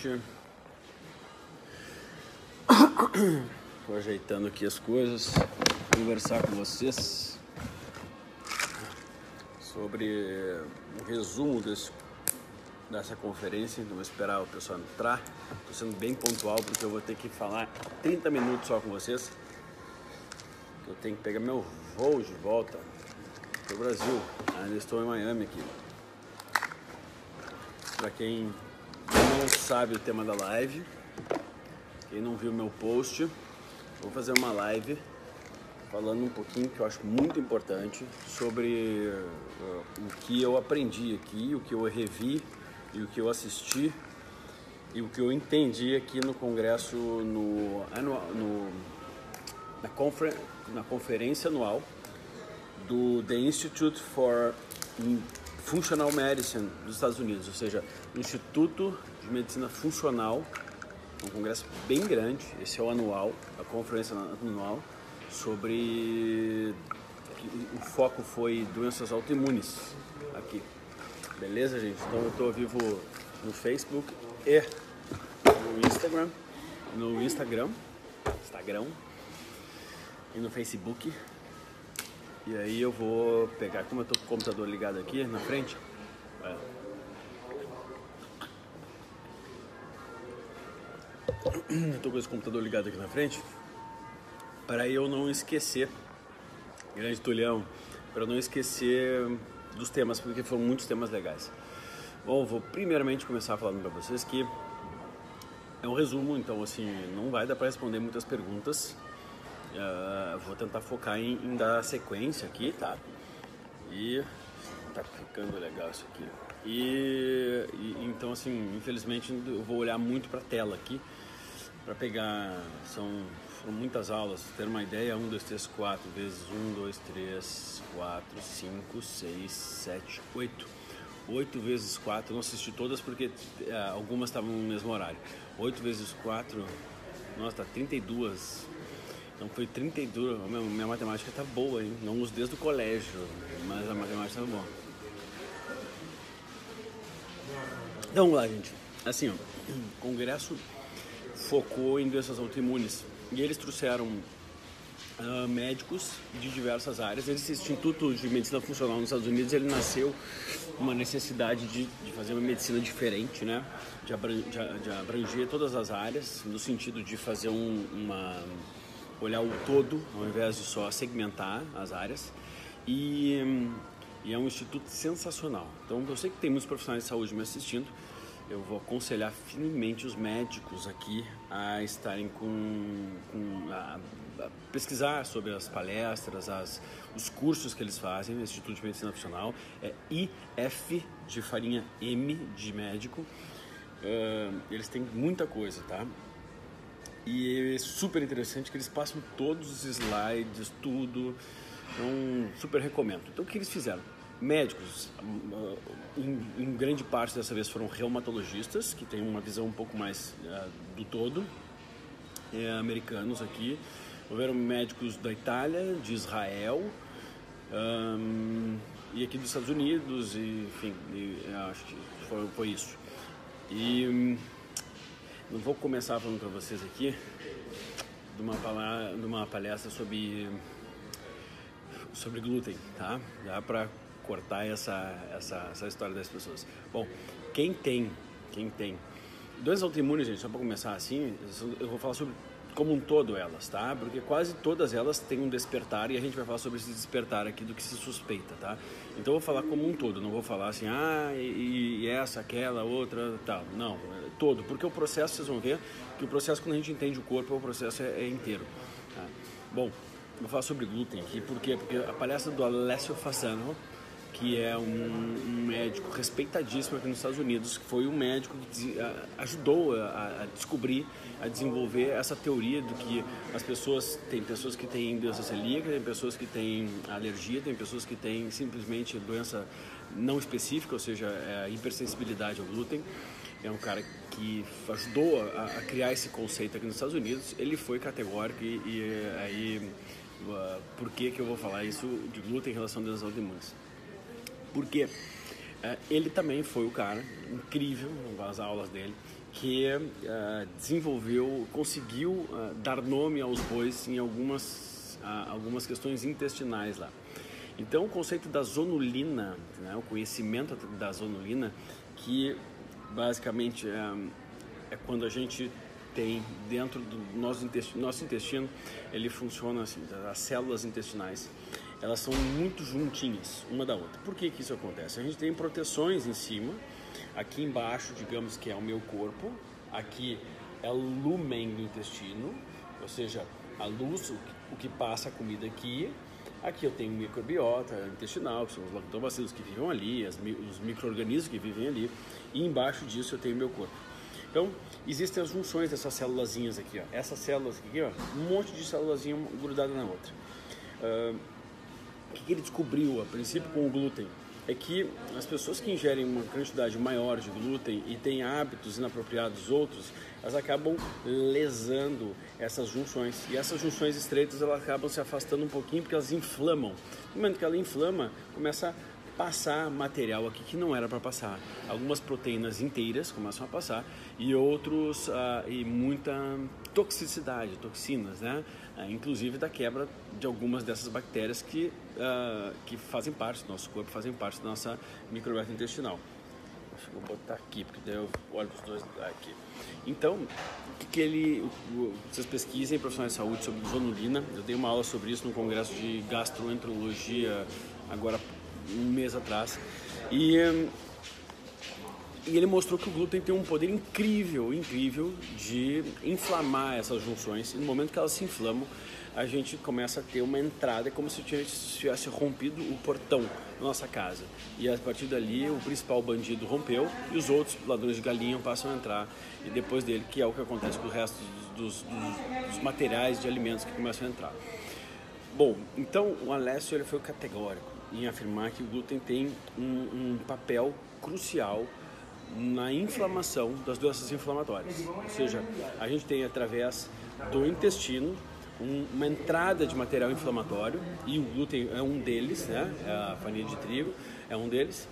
gente. Tô ajeitando aqui as coisas, conversar com vocês sobre um resumo desse, dessa conferência. Então, vou esperar o pessoal entrar. Estou sendo bem pontual porque eu vou ter que falar 30 minutos só com vocês. Eu tenho que pegar meu voo de volta para o Brasil. Ainda estou em Miami aqui. Para quem não sabe o tema da live, quem não viu meu post, vou fazer uma live falando um pouquinho que eu acho muito importante sobre uh, o que eu aprendi aqui, o que eu revi e o que eu assisti e o que eu entendi aqui no congresso no, no na, confer, na conferência anual do The Institute for Functional Medicine dos Estados Unidos, ou seja, Instituto de Medicina Funcional, um congresso bem grande, esse é o anual, a conferência anual, sobre. O foco foi doenças autoimunes aqui. Beleza, gente? Então eu estou vivo no Facebook e no Instagram, no Instagram, Instagram e no Facebook. E aí eu vou pegar, como eu tô com o computador ligado aqui na frente, é. Tô com esse computador ligado aqui na frente, para eu não esquecer, grande Tulhão, para não esquecer dos temas, porque foram muitos temas legais. Bom, vou primeiramente começar falando para vocês que é um resumo, então assim, não vai dar para responder muitas perguntas, Uh, vou tentar focar em, em, dar sequência aqui, tá? E tá ficando legal isso aqui. E, e então assim, infelizmente eu vou olhar muito para a tela aqui para pegar são, são muitas aulas, ter uma ideia, 1, 2, 3, 4 vezes 1, 2, 3, 4, 5, 6, 7, 8. 8 vezes 4, não assisti todas porque uh, algumas estavam no mesmo horário. 8 vezes 4, nossa, tá 32 então foi 32. Minha, minha matemática tá boa, hein? Não uso desde o colégio, mas a matemática tá boa. Então vamos lá, gente. Assim, ó, congresso focou em doenças autoimunes e eles trouxeram uh, médicos de diversas áreas. Esse Instituto de Medicina Funcional nos Estados Unidos ele nasceu uma necessidade de, de fazer uma medicina diferente, né? De, de, de abranger todas as áreas, no sentido de fazer um, uma olhar o todo, ao invés de só segmentar as áreas. E, e é um instituto sensacional. Então, eu sei que tem muitos profissionais de saúde me assistindo. Eu vou aconselhar firmemente os médicos aqui a estarem com, com a, a pesquisar sobre as palestras, as, os cursos que eles fazem no Instituto de Medicina Funcional. É IF de farinha M de médico. Uh, eles têm muita coisa, tá? E é super interessante que eles passam todos os slides, tudo. Então, super recomendo. Então, o que eles fizeram? Médicos, em, em grande parte dessa vez foram reumatologistas, que têm uma visão um pouco mais uh, do todo, é, americanos aqui. Houveram médicos da Itália, de Israel, um, e aqui dos Estados Unidos, e, enfim, e, acho que foi, foi isso. E não vou começar falando para vocês aqui de uma, palavra, de uma palestra sobre, sobre glúten, tá? Dá para cortar essa, essa, essa história das pessoas. Bom, quem tem, quem tem doenças autoimunes, gente, só para começar assim, eu vou falar sobre como um todo elas, tá? Porque quase todas elas têm um despertar e a gente vai falar sobre esse despertar aqui do que se suspeita, tá? Então eu vou falar como um todo, não vou falar assim, ah, e, e essa, aquela, outra, tal. Não, é todo, porque o processo, vocês vão ver que o processo, quando a gente entende o corpo, o processo é, é inteiro. Tá? Bom, vou falar sobre glúten aqui, por quê? Porque a palestra do Alessio Fasano, que é um, um, médico respeitadíssimo aqui nos Estados Unidos, que foi um médico que ajudou a, a, descobrir, a desenvolver essa teoria do que as pessoas, tem pessoas que têm doença celíaca, tem pessoas que têm alergia, tem pessoas que têm simplesmente doença não específica, ou seja, é hipersensibilidade ao glúten. É um cara que ajudou a, a, criar esse conceito aqui nos Estados Unidos. Ele foi categórico e, e aí, uh, por que que eu vou falar isso de glúten em relação às autoimunes? Porque é, ele também foi o cara incrível nas aulas dele que uh, desenvolveu, conseguiu uh, dar nome aos bois em algumas, uh, algumas questões intestinais lá. Então, o conceito da zonulina, né, o conhecimento da zonulina, que basicamente é quando a gente tem dentro do nosso intestino, nosso intestino ele funciona assim, as células intestinais, elas são muito juntinhas uma da outra. Por que que isso acontece? A gente tem proteções em cima, aqui embaixo, digamos que é o meu corpo, aqui é o lumen do intestino, ou seja, a luz, o que passa a comida aqui, Aqui eu tenho microbiota intestinal, que são os lactobacilos que vivem ali, as, os micro-organismos que vivem ali, e embaixo disso eu tenho meu corpo. Então, existem as junções dessas célulazinhas aqui, ó. Essas células aqui, ó, um monte de célulazinha grudada na outra. Uh, o que, ele descobriu a princípio com o glúten? é que as pessoas que ingerem uma quantidade maior de glúten e têm hábitos inapropriados outros, elas acabam lesando essas junções. E essas junções estreitas elas acabam se afastando um pouquinho porque elas inflamam. No momento que ela inflama, começa a passar material aqui que não era para passar. Algumas proteínas inteiras começam a passar e outros uh, e muita toxicidade, toxinas, né? Uh, inclusive da quebra de algumas dessas bactérias que, uh, que fazem parte do nosso corpo, fazem parte da nossa microbiota intestinal. Que vou botar aqui, porque daí eu olho os dois aqui. Então, o que, que ele. Vocês pesquisem profissionais de saúde sobre zonulina. Eu dei uma aula sobre isso no congresso de gastroenterologia agora um mês atrás. E, e ele mostrou que o glúten tem um poder incrível, incrível de inflamar essas junções. E no momento que elas se inflamam, a gente começa a ter uma entrada, é como se tivesse rompido o portão da nossa casa. E a partir dali, o principal bandido rompeu e os outros ladrões de galinha passam a entrar. E depois dele, que é o que acontece com o resto dos, dos, dos materiais de alimentos que começam a entrar. Bom, então o Alessio ele foi categórico em afirmar que o glúten tem um, um papel crucial na inflamação das doenças inflamatórias. Ou seja, a gente tem através do intestino um, uma entrada de material inflamatório e o glúten é um deles, né? É a farinha de trigo é um deles.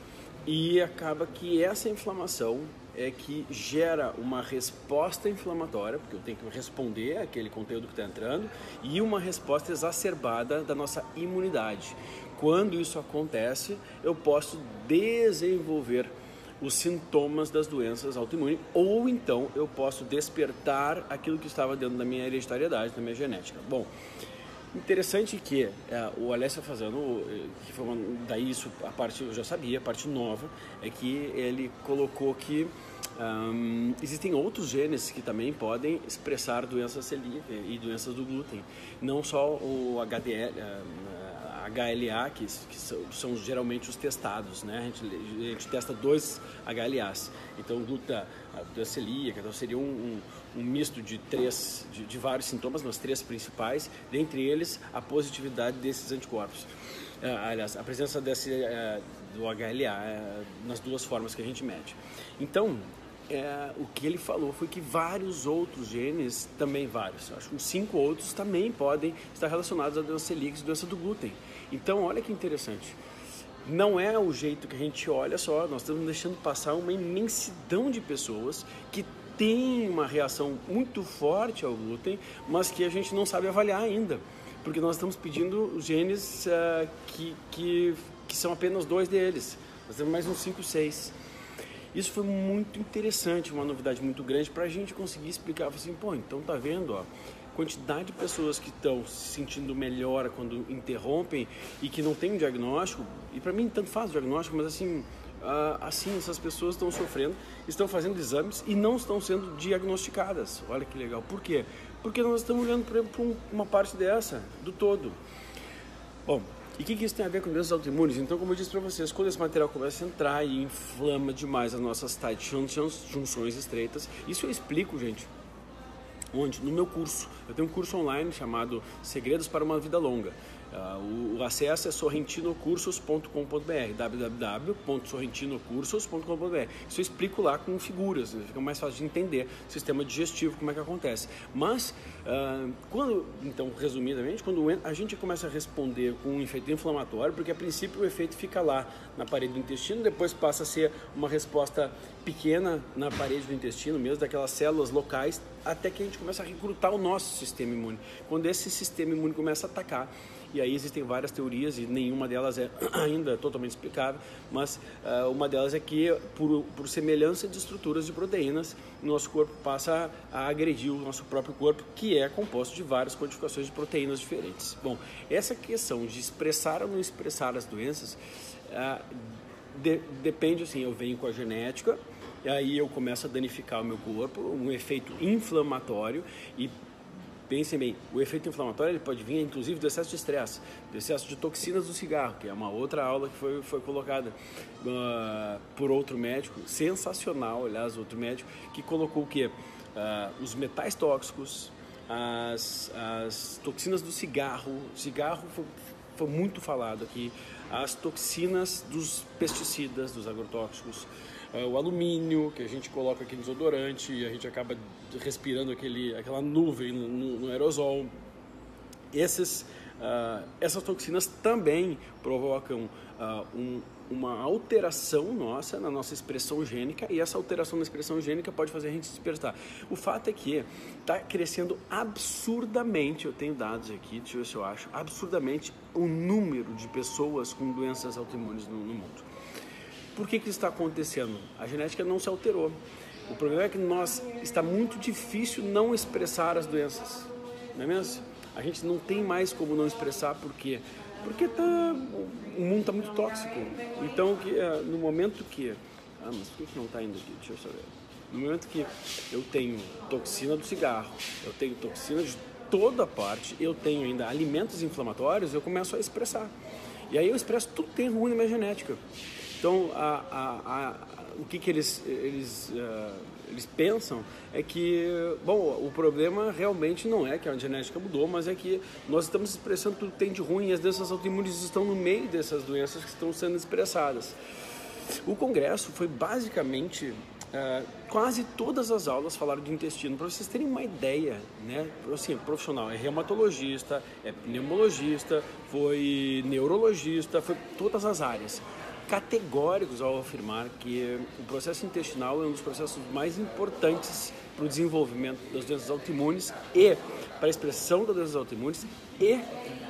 E acaba que essa inflamação é que gera uma resposta inflamatória, porque eu tenho que responder àquele conteúdo que está entrando, e uma resposta exacerbada da nossa imunidade. Quando isso acontece, eu posso desenvolver os sintomas das doenças autoimunes, ou então eu posso despertar aquilo que estava dentro da minha hereditariedade, da minha genética. Bom, interessante que é, o Alessio fazendo, que foi uma, daí isso, a parte eu já sabia, a parte nova, é que ele colocou que um, existem outros genes que também podem expressar doenças celíacas e doenças do glúten, não só o HDL, HLA, que, que são, são, geralmente os testados, né? A gente, a gente testa dois HLAs. Então, gluta, a celíaca, então seria um, um, um misto de três, de, de, vários sintomas, mas três principais, dentre eles a positividade desses anticorpos. Uh, aliás, a presença desse, uh, do HLA uh, nas duas formas que a gente mede. Então, é, o que ele falou foi que vários outros genes, também vários, acho que uns cinco outros também podem estar relacionados à doença celíaca e doença do glúten. Então, olha que interessante. Não é o jeito que a gente olha só, nós estamos deixando passar uma imensidão de pessoas que têm uma reação muito forte ao glúten, mas que a gente não sabe avaliar ainda. Porque nós estamos pedindo genes uh, que, que, que são apenas dois deles. Nós temos mais uns 5, 6. Isso foi muito interessante, uma novidade muito grande para a gente conseguir explicar assim, pô, então tá vendo, ó, quantidade de pessoas que estão se sentindo melhor quando interrompem e que não tem um diagnóstico, e para mim tanto faz o diagnóstico, mas assim, assim essas pessoas estão sofrendo, estão fazendo exames e não estão sendo diagnosticadas. Olha que legal. Por quê? Porque nós estamos olhando para uma parte dessa, do todo. Bom, e o que, que, isso tem a ver com doenças autoimunes? Então, como eu disse para vocês, quando esse material começa a entrar e inflama demais as nossas tight junções estreitas, isso eu explico, gente, onde? No meu curso. Eu tenho um curso online chamado Segredos para uma Vida Longa. Uh, o, acesso é sorrentinocursos.com.br, www.sorrentinocursos.com.br. Isso eu explico lá com figuras, fica mais fácil de entender sistema digestivo, como é que acontece. Mas, uh, quando, então, resumidamente, quando a gente começa a responder com um efeito inflamatório, porque a princípio o efeito fica lá na parede do intestino, depois passa a ser uma resposta pequena na parede do intestino mesmo, daquelas células locais, até que a gente começa a recrutar o nosso sistema imune. Quando esse sistema imune começa a atacar, e aí existem várias teorias e nenhuma delas é ainda totalmente explicável, mas uh, uma delas é que por, por semelhança de estruturas de proteínas, nosso corpo passa a agredir o nosso próprio corpo, que é composto de várias codificações de proteínas diferentes. Bom, essa questão de expressar ou não expressar as doenças uh, de, depende assim, eu venho com a genética, e aí eu começo a danificar o meu corpo, um efeito inflamatório e Pensem bem, o efeito inflamatório ele pode vir inclusive do excesso de estresse, do excesso de toxinas do cigarro, que é uma outra aula que foi, foi colocada. Uh, por outro médico, sensacional, aliás, outro médico, que colocou o quê? Uh, os metais tóxicos, as, as toxinas do cigarro, cigarro foi, foi muito falado aqui, as toxinas dos pesticidas, dos agrotóxicos, o alumínio que a gente coloca aqui no desodorante e a gente acaba respirando aquele, aquela nuvem no, no aerosol. Esses, uh, essas toxinas também provocam uh, um, uma alteração nossa na nossa expressão gênica e essa alteração na expressão gênica pode fazer a gente despertar. O fato é que está crescendo absurdamente, eu tenho dados aqui, deixa eu ver se eu acho, absurdamente o número de pessoas com doenças autoimunes no, no mundo. Por que, que isso está acontecendo? A genética não se alterou. O problema é que nós está muito difícil não expressar as doenças, não é mesmo? A gente não tem mais como não expressar porque porque tá, o mundo está muito tóxico. Então que é, no momento que ah, mas por que não está indo aqui? Deixa eu saber. No momento que eu tenho toxina do cigarro, eu tenho toxina de toda parte, eu tenho ainda alimentos inflamatórios, eu começo a expressar. E aí eu expresso tudo que tem ruim na minha genética. Então, a, a, a, o que, que eles, eles, uh, eles pensam é que, bom, o problema realmente não é que a genética mudou, mas é que nós estamos expressando tudo que tem de ruim e as doenças autoimunes estão no meio dessas doenças que estão sendo expressadas. O congresso foi basicamente Uh, quase todas as aulas falaram de intestino. Para vocês terem uma ideia, né? Assim, profissional é reumatologista, é pneumologista, foi neurologista, foi todas as áreas categóricos ao afirmar que o processo intestinal é um dos processos mais importantes para o desenvolvimento das doenças autoimunes e para a expressão das doenças autoimunes e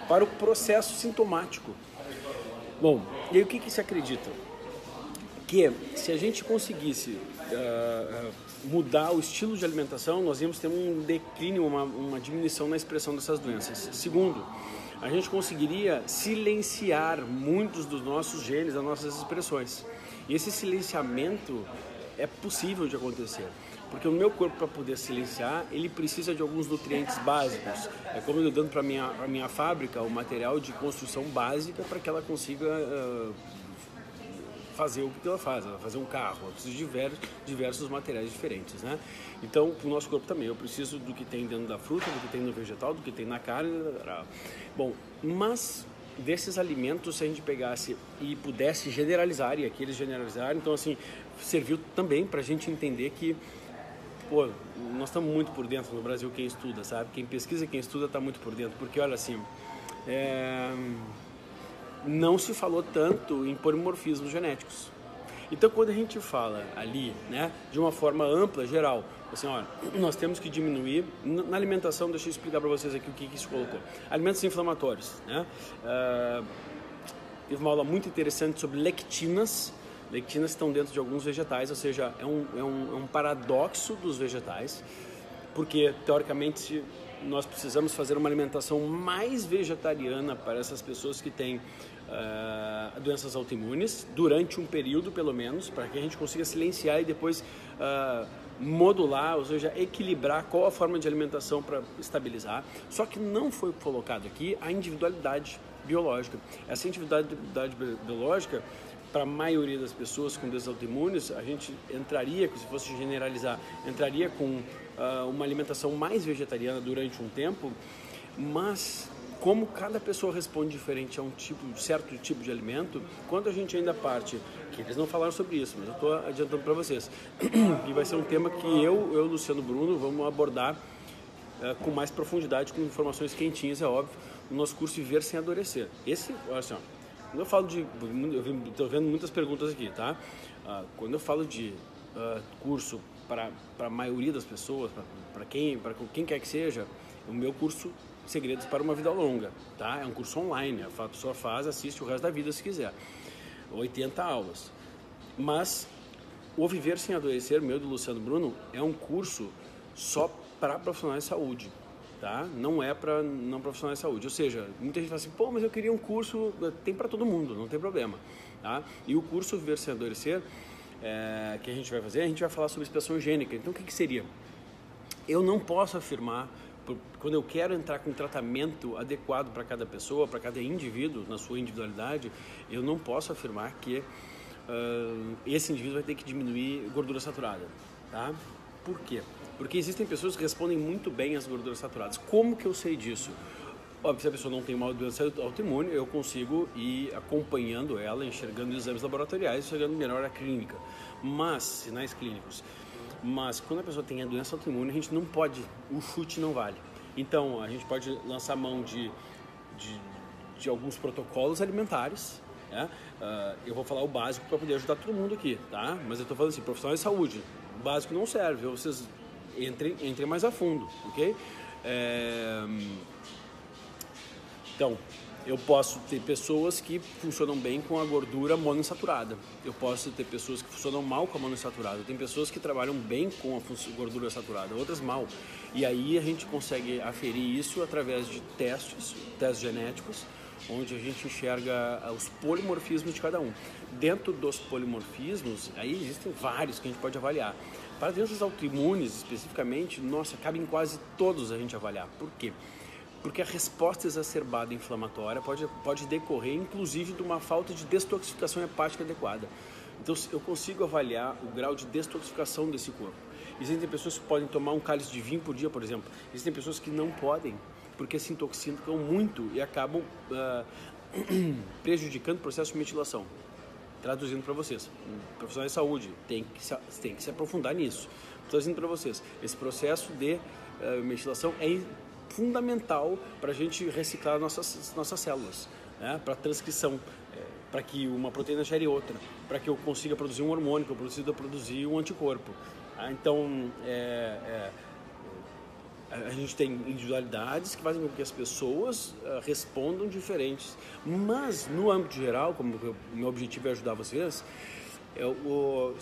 para o processo sintomático. Bom, e aí o que, que se acredita? Que se a gente conseguisse uh, mudar o estilo de alimentação, nós íamos ter um declínio, uma, uma diminuição na expressão dessas doenças. Segundo, a gente conseguiria silenciar muitos dos nossos genes, das nossas expressões. E esse silenciamento é possível de acontecer. Porque o meu corpo, para poder silenciar, ele precisa de alguns nutrientes básicos. É como eu dando para a minha, minha fábrica o material de construção básica para que ela consiga uh, fazer o que ela faz, ela fazer um carro, ela precisa de diversos, diversos materiais diferentes, né? Então, o nosso corpo também, eu preciso do que tem dentro da fruta, do que tem no vegetal, do que tem na carne. Bom, mas desses alimentos, se a gente pegasse e pudesse generalizar, e aqui eles generalizaram, então assim, serviu também para a gente entender que pô, nós estamos muito por dentro no Brasil quem estuda, sabe? Quem pesquisa, quem estuda está muito por dentro, porque olha assim, é não se falou tanto em polimorfismos genéticos. Então, quando a gente fala ali, né, de uma forma ampla, geral, assim, olha, nós temos que diminuir na alimentação. Deixa eu explicar para vocês aqui o que, que isso colocou. Alimentos inflamatórios, né? Uh, teve uma aula muito interessante sobre lectinas. Lectinas estão dentro de alguns vegetais, ou seja, é um, é um, é um paradoxo dos vegetais, porque teoricamente nós precisamos fazer uma alimentação mais vegetariana para essas pessoas que têm uh, doenças autoimunes, durante um período pelo menos, para que a gente consiga silenciar e depois uh, modular, ou seja, equilibrar qual a forma de alimentação para estabilizar. Só que não foi colocado aqui a individualidade biológica. Essa individualidade biológica para a maioria das pessoas com doenças autoimunes, a gente entraria, se fosse generalizar, entraria com uh, uma alimentação mais vegetariana durante um tempo, mas como cada pessoa responde diferente a um tipo, certo tipo de alimento, quando a gente ainda parte, que eles não falaram sobre isso, mas eu estou adiantando para vocês, e vai ser um tema que eu, eu Luciano Bruno, vamos abordar uh, com mais profundidade, com informações quentinhas, é óbvio, no nosso curso Viver Sem Adoecer. Esse, olha só, quando eu falo de, estou vendo muitas perguntas aqui, tá? Uh, quando eu falo de uh, curso para a maioria das pessoas, para quem, para quem quer que seja, o meu curso Segredos para uma Vida Longa, tá? É um curso online, a pessoa faz, assiste o resto da vida se quiser. 80 aulas. Mas o Viver Sem Adoecer, meu do Luciano Bruno, é um curso só para profissionais de saúde, tá? Não é para não profissionais de saúde. Ou seja, muita gente fala assim, pô, mas eu queria um curso, tem para todo mundo, não tem problema, tá? E o curso Viver Sem Adoecer, é, que a gente vai fazer, a gente vai falar sobre expressão higiênica. Então, o que, que seria? Eu não posso afirmar quando eu quero entrar com um tratamento adequado para cada pessoa, para cada indivíduo, na sua individualidade, eu não posso afirmar que uh, esse indivíduo vai ter que diminuir gordura saturada, tá? Por quê? Porque existem pessoas que respondem muito bem às gorduras saturadas. Como que eu sei disso? Óbvio, se a pessoa não tem uma doença autoimune, eu consigo ir acompanhando ela, enxergando exames laboratoriais, enxergando melhor a clínica. Mas, sinais clínicos. Mas quando a pessoa tem a doença autoimune, a gente não pode, o chute não vale. Então, a gente pode lançar mão de, de, de alguns protocolos alimentares. Né? Uh, eu vou falar o básico para poder ajudar todo mundo aqui, tá? Mas eu estou falando assim, profissional de saúde, o básico não serve, vocês entrem, entrem mais a fundo, ok? É... Então, eu posso ter pessoas que funcionam bem com a gordura monoinsaturada. Eu posso ter pessoas que funcionam mal com a monoinsaturada. Tem pessoas que trabalham bem com a gordura saturada, outras mal. E aí a gente consegue aferir isso através de testes, testes genéticos, onde a gente enxerga ah, os polimorfismos de cada um. Dentro dos polimorfismos, aí existem vários que a gente pode avaliar. Para doenças autoimunes, especificamente, nossa, cabem quase todos a gente avaliar. Por quê? Porque a resposta exacerbada inflamatória pode, pode decorrer inclusive de uma falta de detoxificação hepática adequada. Então eu consigo avaliar o grau de detoxificação desse corpo. Existem pessoas que podem tomar um cálice de vinho por dia, por exemplo. Existem pessoas que não podem, porque se intoxicam muito e acabam uh, prejudicando o processo de metilação. Traduzindo para vocês, profissionais de saúde tem que se, tem que se aprofundar nisso. Traduzindo para vocês, esse processo de uh, metilação é fundamental para a gente reciclar nossas, nossas células, né? para transcrição, é, para que uma proteína gere outra, para que eu consiga produzir um hormônio, que eu consiga produzir um anticorpo. Ah, então, é, é, a gente tem individualidades que fazem com que as pessoas uh, respondam diferentes. Mas, no âmbito geral, como o meu objetivo é ajudar vocês, é o,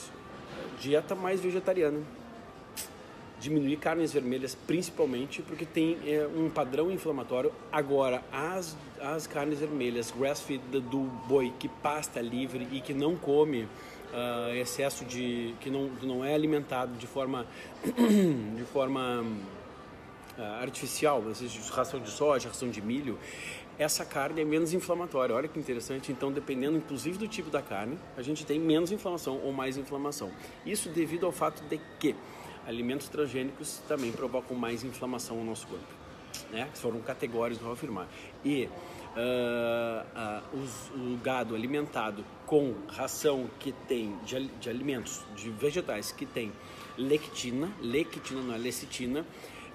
dieta mais vegetariana diminuir carnes vermelhas principalmente porque tem é, um padrão inflamatório. Agora, as, as carnes vermelhas grass-fed do boi que pasta livre e que não come uh, excesso de... que não, não é alimentado de forma, de forma uh, artificial, ração de soja, ração de milho, essa carne é menos inflamatória. Olha que interessante. Então, dependendo inclusive do tipo da carne, a gente tem menos inflamação ou mais inflamação. Isso devido ao fato de que alimentos transgênicos também provocam mais inflamação no nosso corpo. Né? Foram categóricos, vou afirmar. E uh, uh, os, o gado alimentado com ração que tem de, de, alimentos, de vegetais que tem lectina, lectina não é lecitina,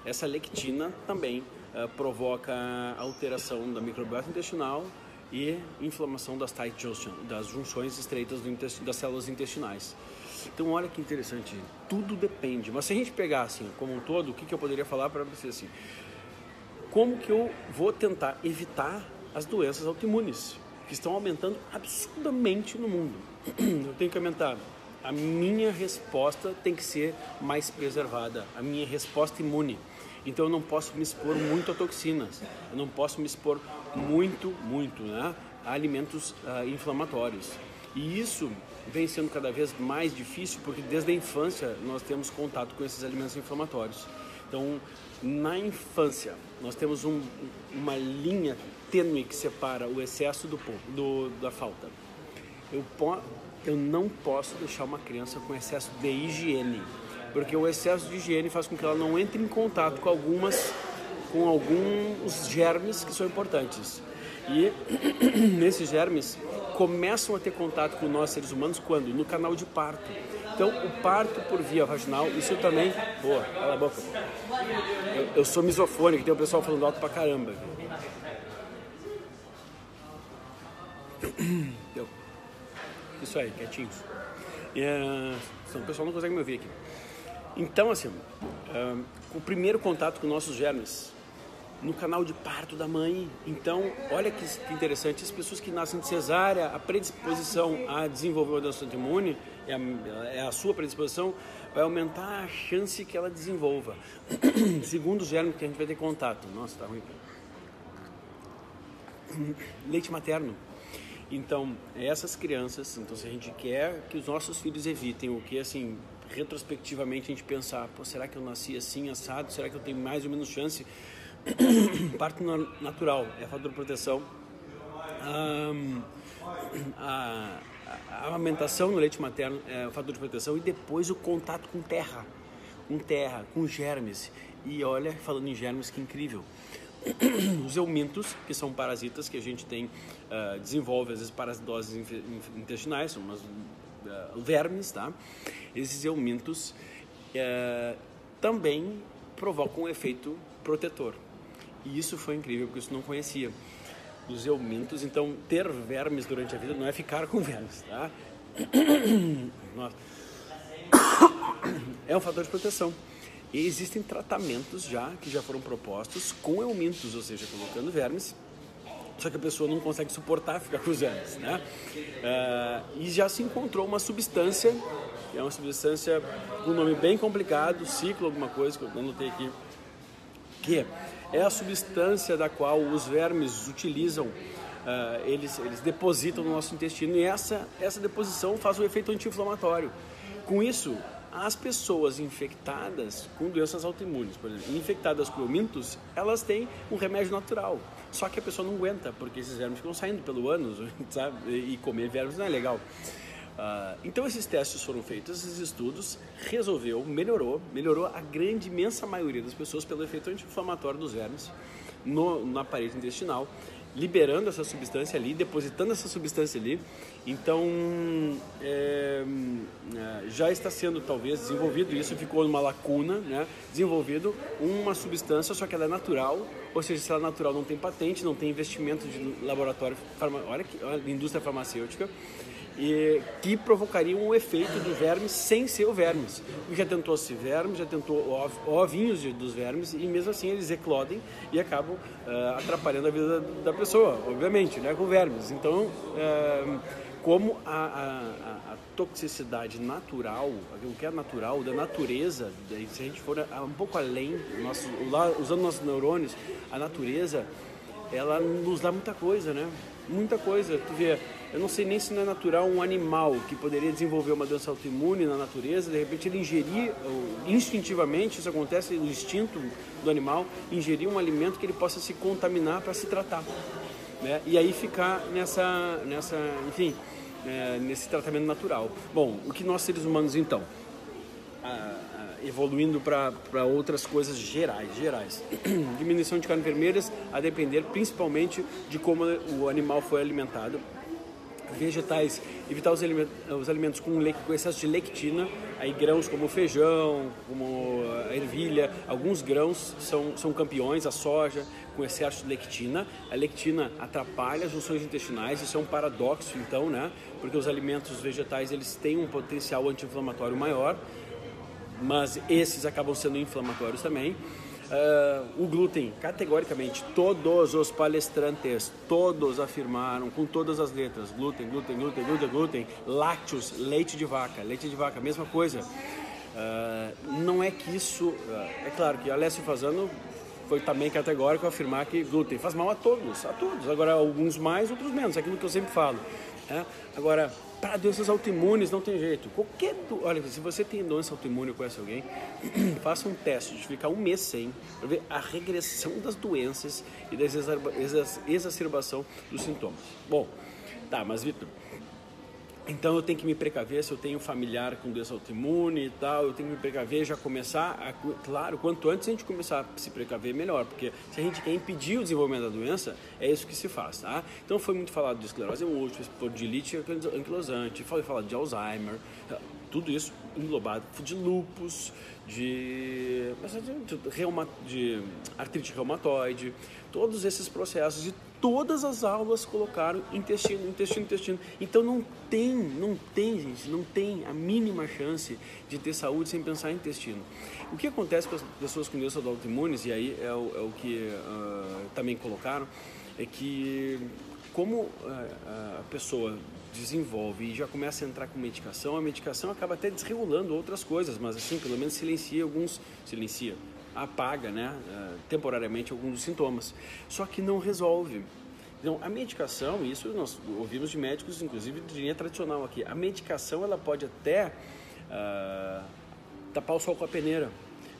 essa lectina também uh, provoca alteração da microbiota intestinal e inflamação das tight junction, das junções estreitas das células intestinais. Então, olha que interessante, tudo depende. Mas se a gente pegar assim, como um todo, o que, que eu poderia falar para você assim? Como que eu vou tentar evitar as doenças autoimunes que estão aumentando absurdamente no mundo? Eu tenho que aumentar. A minha resposta tem que ser mais preservada, a minha resposta imune. Então eu não posso me expor muito a toxinas, eu não posso me expor muito, muito, né, a alimentos uh, inflamatórios. E isso vem sendo cada vez mais difícil porque desde a infância nós temos contato com esses alimentos inflamatórios. Então, na infância, nós temos um, uma linha tênue que separa o excesso do, do da falta. Eu, eu não posso deixar uma criança com excesso de higiene, porque o excesso de higiene faz com que ela não entre em contato com algumas com alguns germes que são importantes. E nesses germes começam a ter contato com nós seres humanos quando? No canal de parto. Então, o parto por via vaginal, isso também. Boa, cala a boca. Eu, eu sou misofônico, tem o pessoal falando alto pra caramba. Isso aí, quietinhos. É, o pessoal não consegue me ouvir aqui. Então, assim, é, o primeiro contato com nossos germes no canal de parto da mãe. Então, olha que, interessante, as pessoas que nascem de cesárea, a predisposição a desenvolver o doença autoimune, é a, é a sua predisposição, vai aumentar a chance que ela desenvolva. Segundo os germes que a gente vai ter contato. Nossa, tá ruim. Leite materno. Então, essas crianças, então se a gente quer que os nossos filhos evitem o que assim, retrospectivamente a gente pensar, será que eu nasci assim assado? Será que eu tenho mais ou menos chance? Parto natural é fator proteção. Um, a, a, amamentação no leite materno é o fator de proteção e depois o contato com terra, com terra, com germes. E olha, falando em germes, que incrível. Os eumintos, que são parasitas que a gente tem, uh, desenvolve às vezes parasitoses intestinais, são umas uh, vermes, tá? Esses eumintos uh, também provocam um efeito protetor. E isso foi incrível, porque isso não conhecia. Os eumintos, então ter vermes durante a vida não é ficar com vermes, tá? É um fator de proteção. E existem tratamentos já que já foram propostos com eumintos, ou seja, colocando vermes, só que a pessoa não consegue suportar ficar com os vermes, né? Uh, e já se encontrou uma substância, que é uma substância com um nome bem complicado, ciclo alguma coisa, que eu anotei aqui, que é a substância da qual os vermes utilizam, uh, eles, eles depositam no nosso intestino e essa, essa deposição faz o efeito anti-inflamatório. Com isso, as pessoas infectadas com doenças autoimunes, por exemplo, infectadas com eumintos, elas têm um remédio natural. Só que a pessoa não aguenta, porque esses vermes ficam saindo pelo ânus, sabe? E comer vermes não é legal. Uh, então esses testes foram feitos, esses estudos, resolveu, melhorou, melhorou a grande, imensa maioria das pessoas pelo efeito anti-inflamatório dos vermes no, na parede intestinal, liberando essa substância ali, depositando essa substância ali. Então é, é já está sendo talvez desenvolvido isso, ficou numa lacuna, né? Desenvolvido uma substância, só que ela é natural, ou seja, se ela é natural não tem patente, não tem investimento de laboratório, farma, olha que olha, indústria farmacêutica e que provocariam um efeito do verme sem ser o vermes. Já tentou se vermes, já tentou ovinhos dos vermes e mesmo assim eles eclodem e acabam uh, atrapalhando a vida da, da, pessoa, obviamente, né, com vermes. Então, uh, como a, a, a, toxicidade natural, o que é natural, da natureza, se a gente for um pouco além, nosso, usando nossos neurônios, a natureza, ela nos dá muita coisa, né? Muita coisa. Tu vê, eu não sei nem se não é natural um animal que poderia desenvolver uma doença autoimune na natureza, de repente ele ingerir, instintivamente, isso acontece no instinto do animal, ingerir um alimento que ele possa se contaminar para se tratar. Né? E aí ficar nessa, nessa enfim, é, nesse tratamento natural. Bom, o que nós seres humanos então? Ah, evoluindo para outras coisas gerais, gerais. Diminuição de carnes vermelhas a depender principalmente de como o animal foi alimentado vegetais, evitar os os alimentos com, com, excesso de lectina, aí grãos como feijão, como a ervilha, alguns grãos são, são campeões, a soja com excesso de lectina. A lectina atrapalha as funções intestinais, isso é um paradoxo então, né? Porque os alimentos vegetais eles têm um potencial anti-inflamatório maior, mas esses acabam sendo inflamatórios também. Uh, o glúten, categoricamente, todos os palestrantes, todos afirmaram com todas as letras: glúten, glúten, glúten, glúten, glúten, lácteos, leite de vaca, leite de vaca, mesma coisa. Uh, não é que isso. Uh, é claro que Alessio Fazano foi também categórico afirmar que glúten faz mal a todos, a todos. Agora, alguns mais, outros menos, aquilo que eu sempre falo. Né? Agora, para doenças autoimunes não tem jeito. Qualquer do... Olha, se você tem doença autoimune ou conhece alguém, faça um teste de ficar um mês sem para ver a regressão das doenças e da exacerbação dos sintomas. Bom, tá, mas Vitor, Então eu tenho que me precaver se eu tenho familiar com doença autoimune e tal, eu tenho que me precaver já começar, a, claro, quanto antes a gente começar a se precaver melhor, porque se a gente quer impedir o desenvolvimento da doença, é isso que se faz, tá? Então foi muito falado de esclerose múltipla, espondilite anquilosante, foi falado de Alzheimer, tudo isso englobado de lupus, de, de, reuma, de artrite reumatoide, todos esses processos e todas as aulas colocaram intestino, intestino, intestino. Então não tem, não tem, gente, não tem a mínima chance de ter saúde sem pensar em intestino. O que acontece com as pessoas com doença autoimunes, e aí é o, é o que uh, também colocaram, é que como uh, a pessoa desenvolve e já começa a entrar com medicação, a medicação acaba até desregulando outras coisas, mas assim, pelo menos silencia alguns, silencia, apaga, né, uh, temporariamente alguns dos sintomas. Só que não resolve. Então, a medicação, isso nós ouvimos de médicos, inclusive de linha tradicional aqui, a medicação ela pode até uh, tapar o sol com a peneira,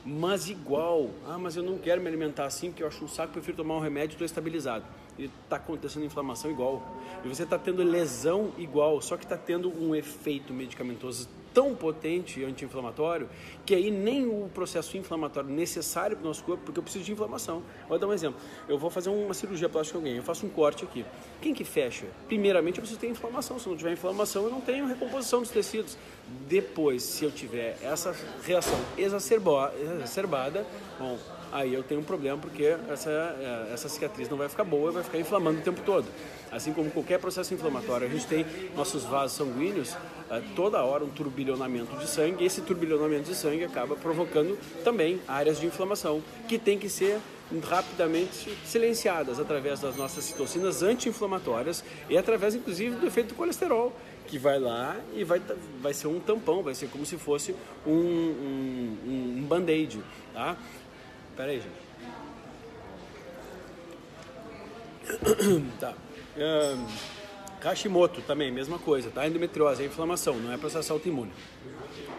mas igual, ah, mas eu não quero me alimentar assim porque eu acho um saco, prefiro tomar um remédio e estou estabilizado e está acontecendo inflamação igual. E você está tendo lesão igual, só que está tendo um efeito medicamentoso tão potente anti-inflamatório que aí nem o processo inflamatório necessário para o nosso corpo, porque eu preciso de inflamação. Vou dar um exemplo. Eu vou fazer uma cirurgia plástica alguém, eu faço um corte aqui. Quem que fecha? Primeiramente eu preciso ter inflamação. Se não tiver inflamação, eu não tenho recomposição dos tecidos. Depois, se eu tiver essa reação exacerbada, bom, aí eu tenho um problema porque essa, é, essa cicatriz não vai ficar boa vai ficar inflamando o tempo todo. Assim como qualquer processo inflamatório, a gente tem nossos vasos sanguíneos toda hora um turbilhonamento de sangue esse turbilhonamento de sangue acaba provocando também áreas de inflamação que tem que ser rapidamente silenciadas através das nossas citocinas anti-inflamatórias e através inclusive do efeito do colesterol que vai lá e vai, vai ser um tampão, vai ser como se fosse um, um, um band-aid, tá? Pera aí, gente. tá. Um, Hashimoto também, mesma coisa, tá? Endometriose é inflamação, não é processo autoimune.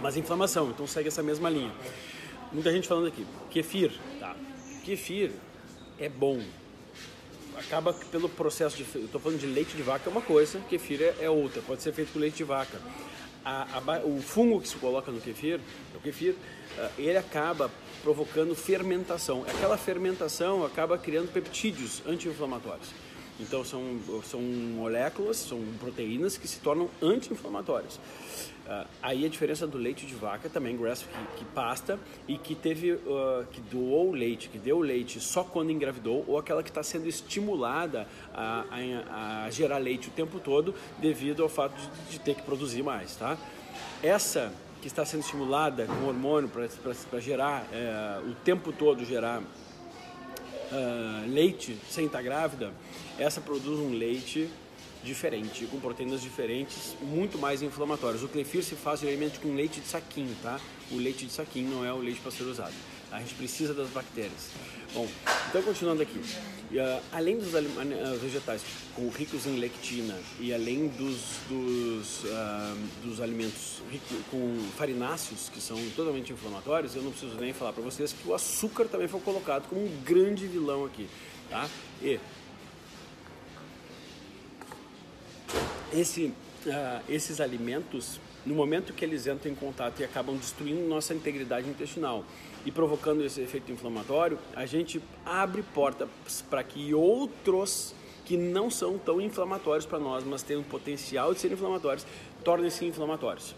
Mas inflamação, então segue essa mesma linha. Muita gente falando aqui, kefir, tá? Kefir é bom. Acaba pelo processo de. Eu tô falando de leite de vaca é uma coisa, kefir é, é outra, pode ser feito com leite de vaca. A, a, o fungo que se coloca no kefir, o kefir, eh, ele acaba provocando fermentação. Aquela fermentação acaba criando peptídeos anti-inflamatórios. Então são, são moléculas, são proteínas que se tornam anti-inflamatórias. Uh, aí a diferença do leite de vaca também, grass que, que pasta e que teve, uh, que doou leite, que deu leite só quando engravidou, ou aquela que está sendo estimulada a, a, a, gerar leite o tempo todo devido ao fato de, de ter que produzir mais, tá? Essa que está sendo estimulada com hormônio para gerar, é, o tempo todo gerar uh, leite sem estar grávida, essa produz um leite diferente, com proteínas diferentes, muito mais inflamatórias. O kefir se faz geralmente com leite de saquinho, tá? O leite de saquinho não é o leite pasteurizado. A gente precisa das bactérias. Bom, então continuando aqui. Uh, além dos uh, vegetais com ricos em lectina e além dos, dos, uh, dos alimentos com farináceos, que são totalmente inflamatórios, eu não preciso nem falar para vocês que o açúcar também foi colocado como um grande vilão aqui. Tá? E esse, esses alimentos no momento que eles entram em contato e acabam destruindo nossa integridade intestinal e provocando esse efeito inflamatório, a gente abre porta para que outros que não são tão inflamatórios para nós, mas têm o potencial de ser inflamatórios, tornem-se inflamatórios.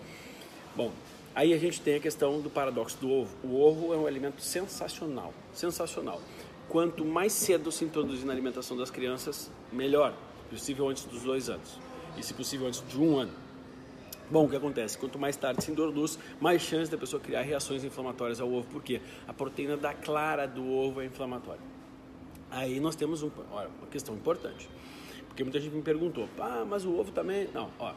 Bom, aí a gente tem a questão do paradoxo do ovo. O ovo é um alimento sensacional, sensacional. Quanto mais cedo se introduzir na alimentação das crianças, melhor, possível antes dos dois anos e se possível antes de um ano. Bom, o que acontece? Quanto mais tarde se introduz, mais chance da pessoa criar reações inflamatórias ao ovo, porque a proteína da clara do ovo é inflamatória. Aí nós temos um, olha, uma questão importante, porque muita gente me perguntou, ah, mas o ovo também. Não, ó.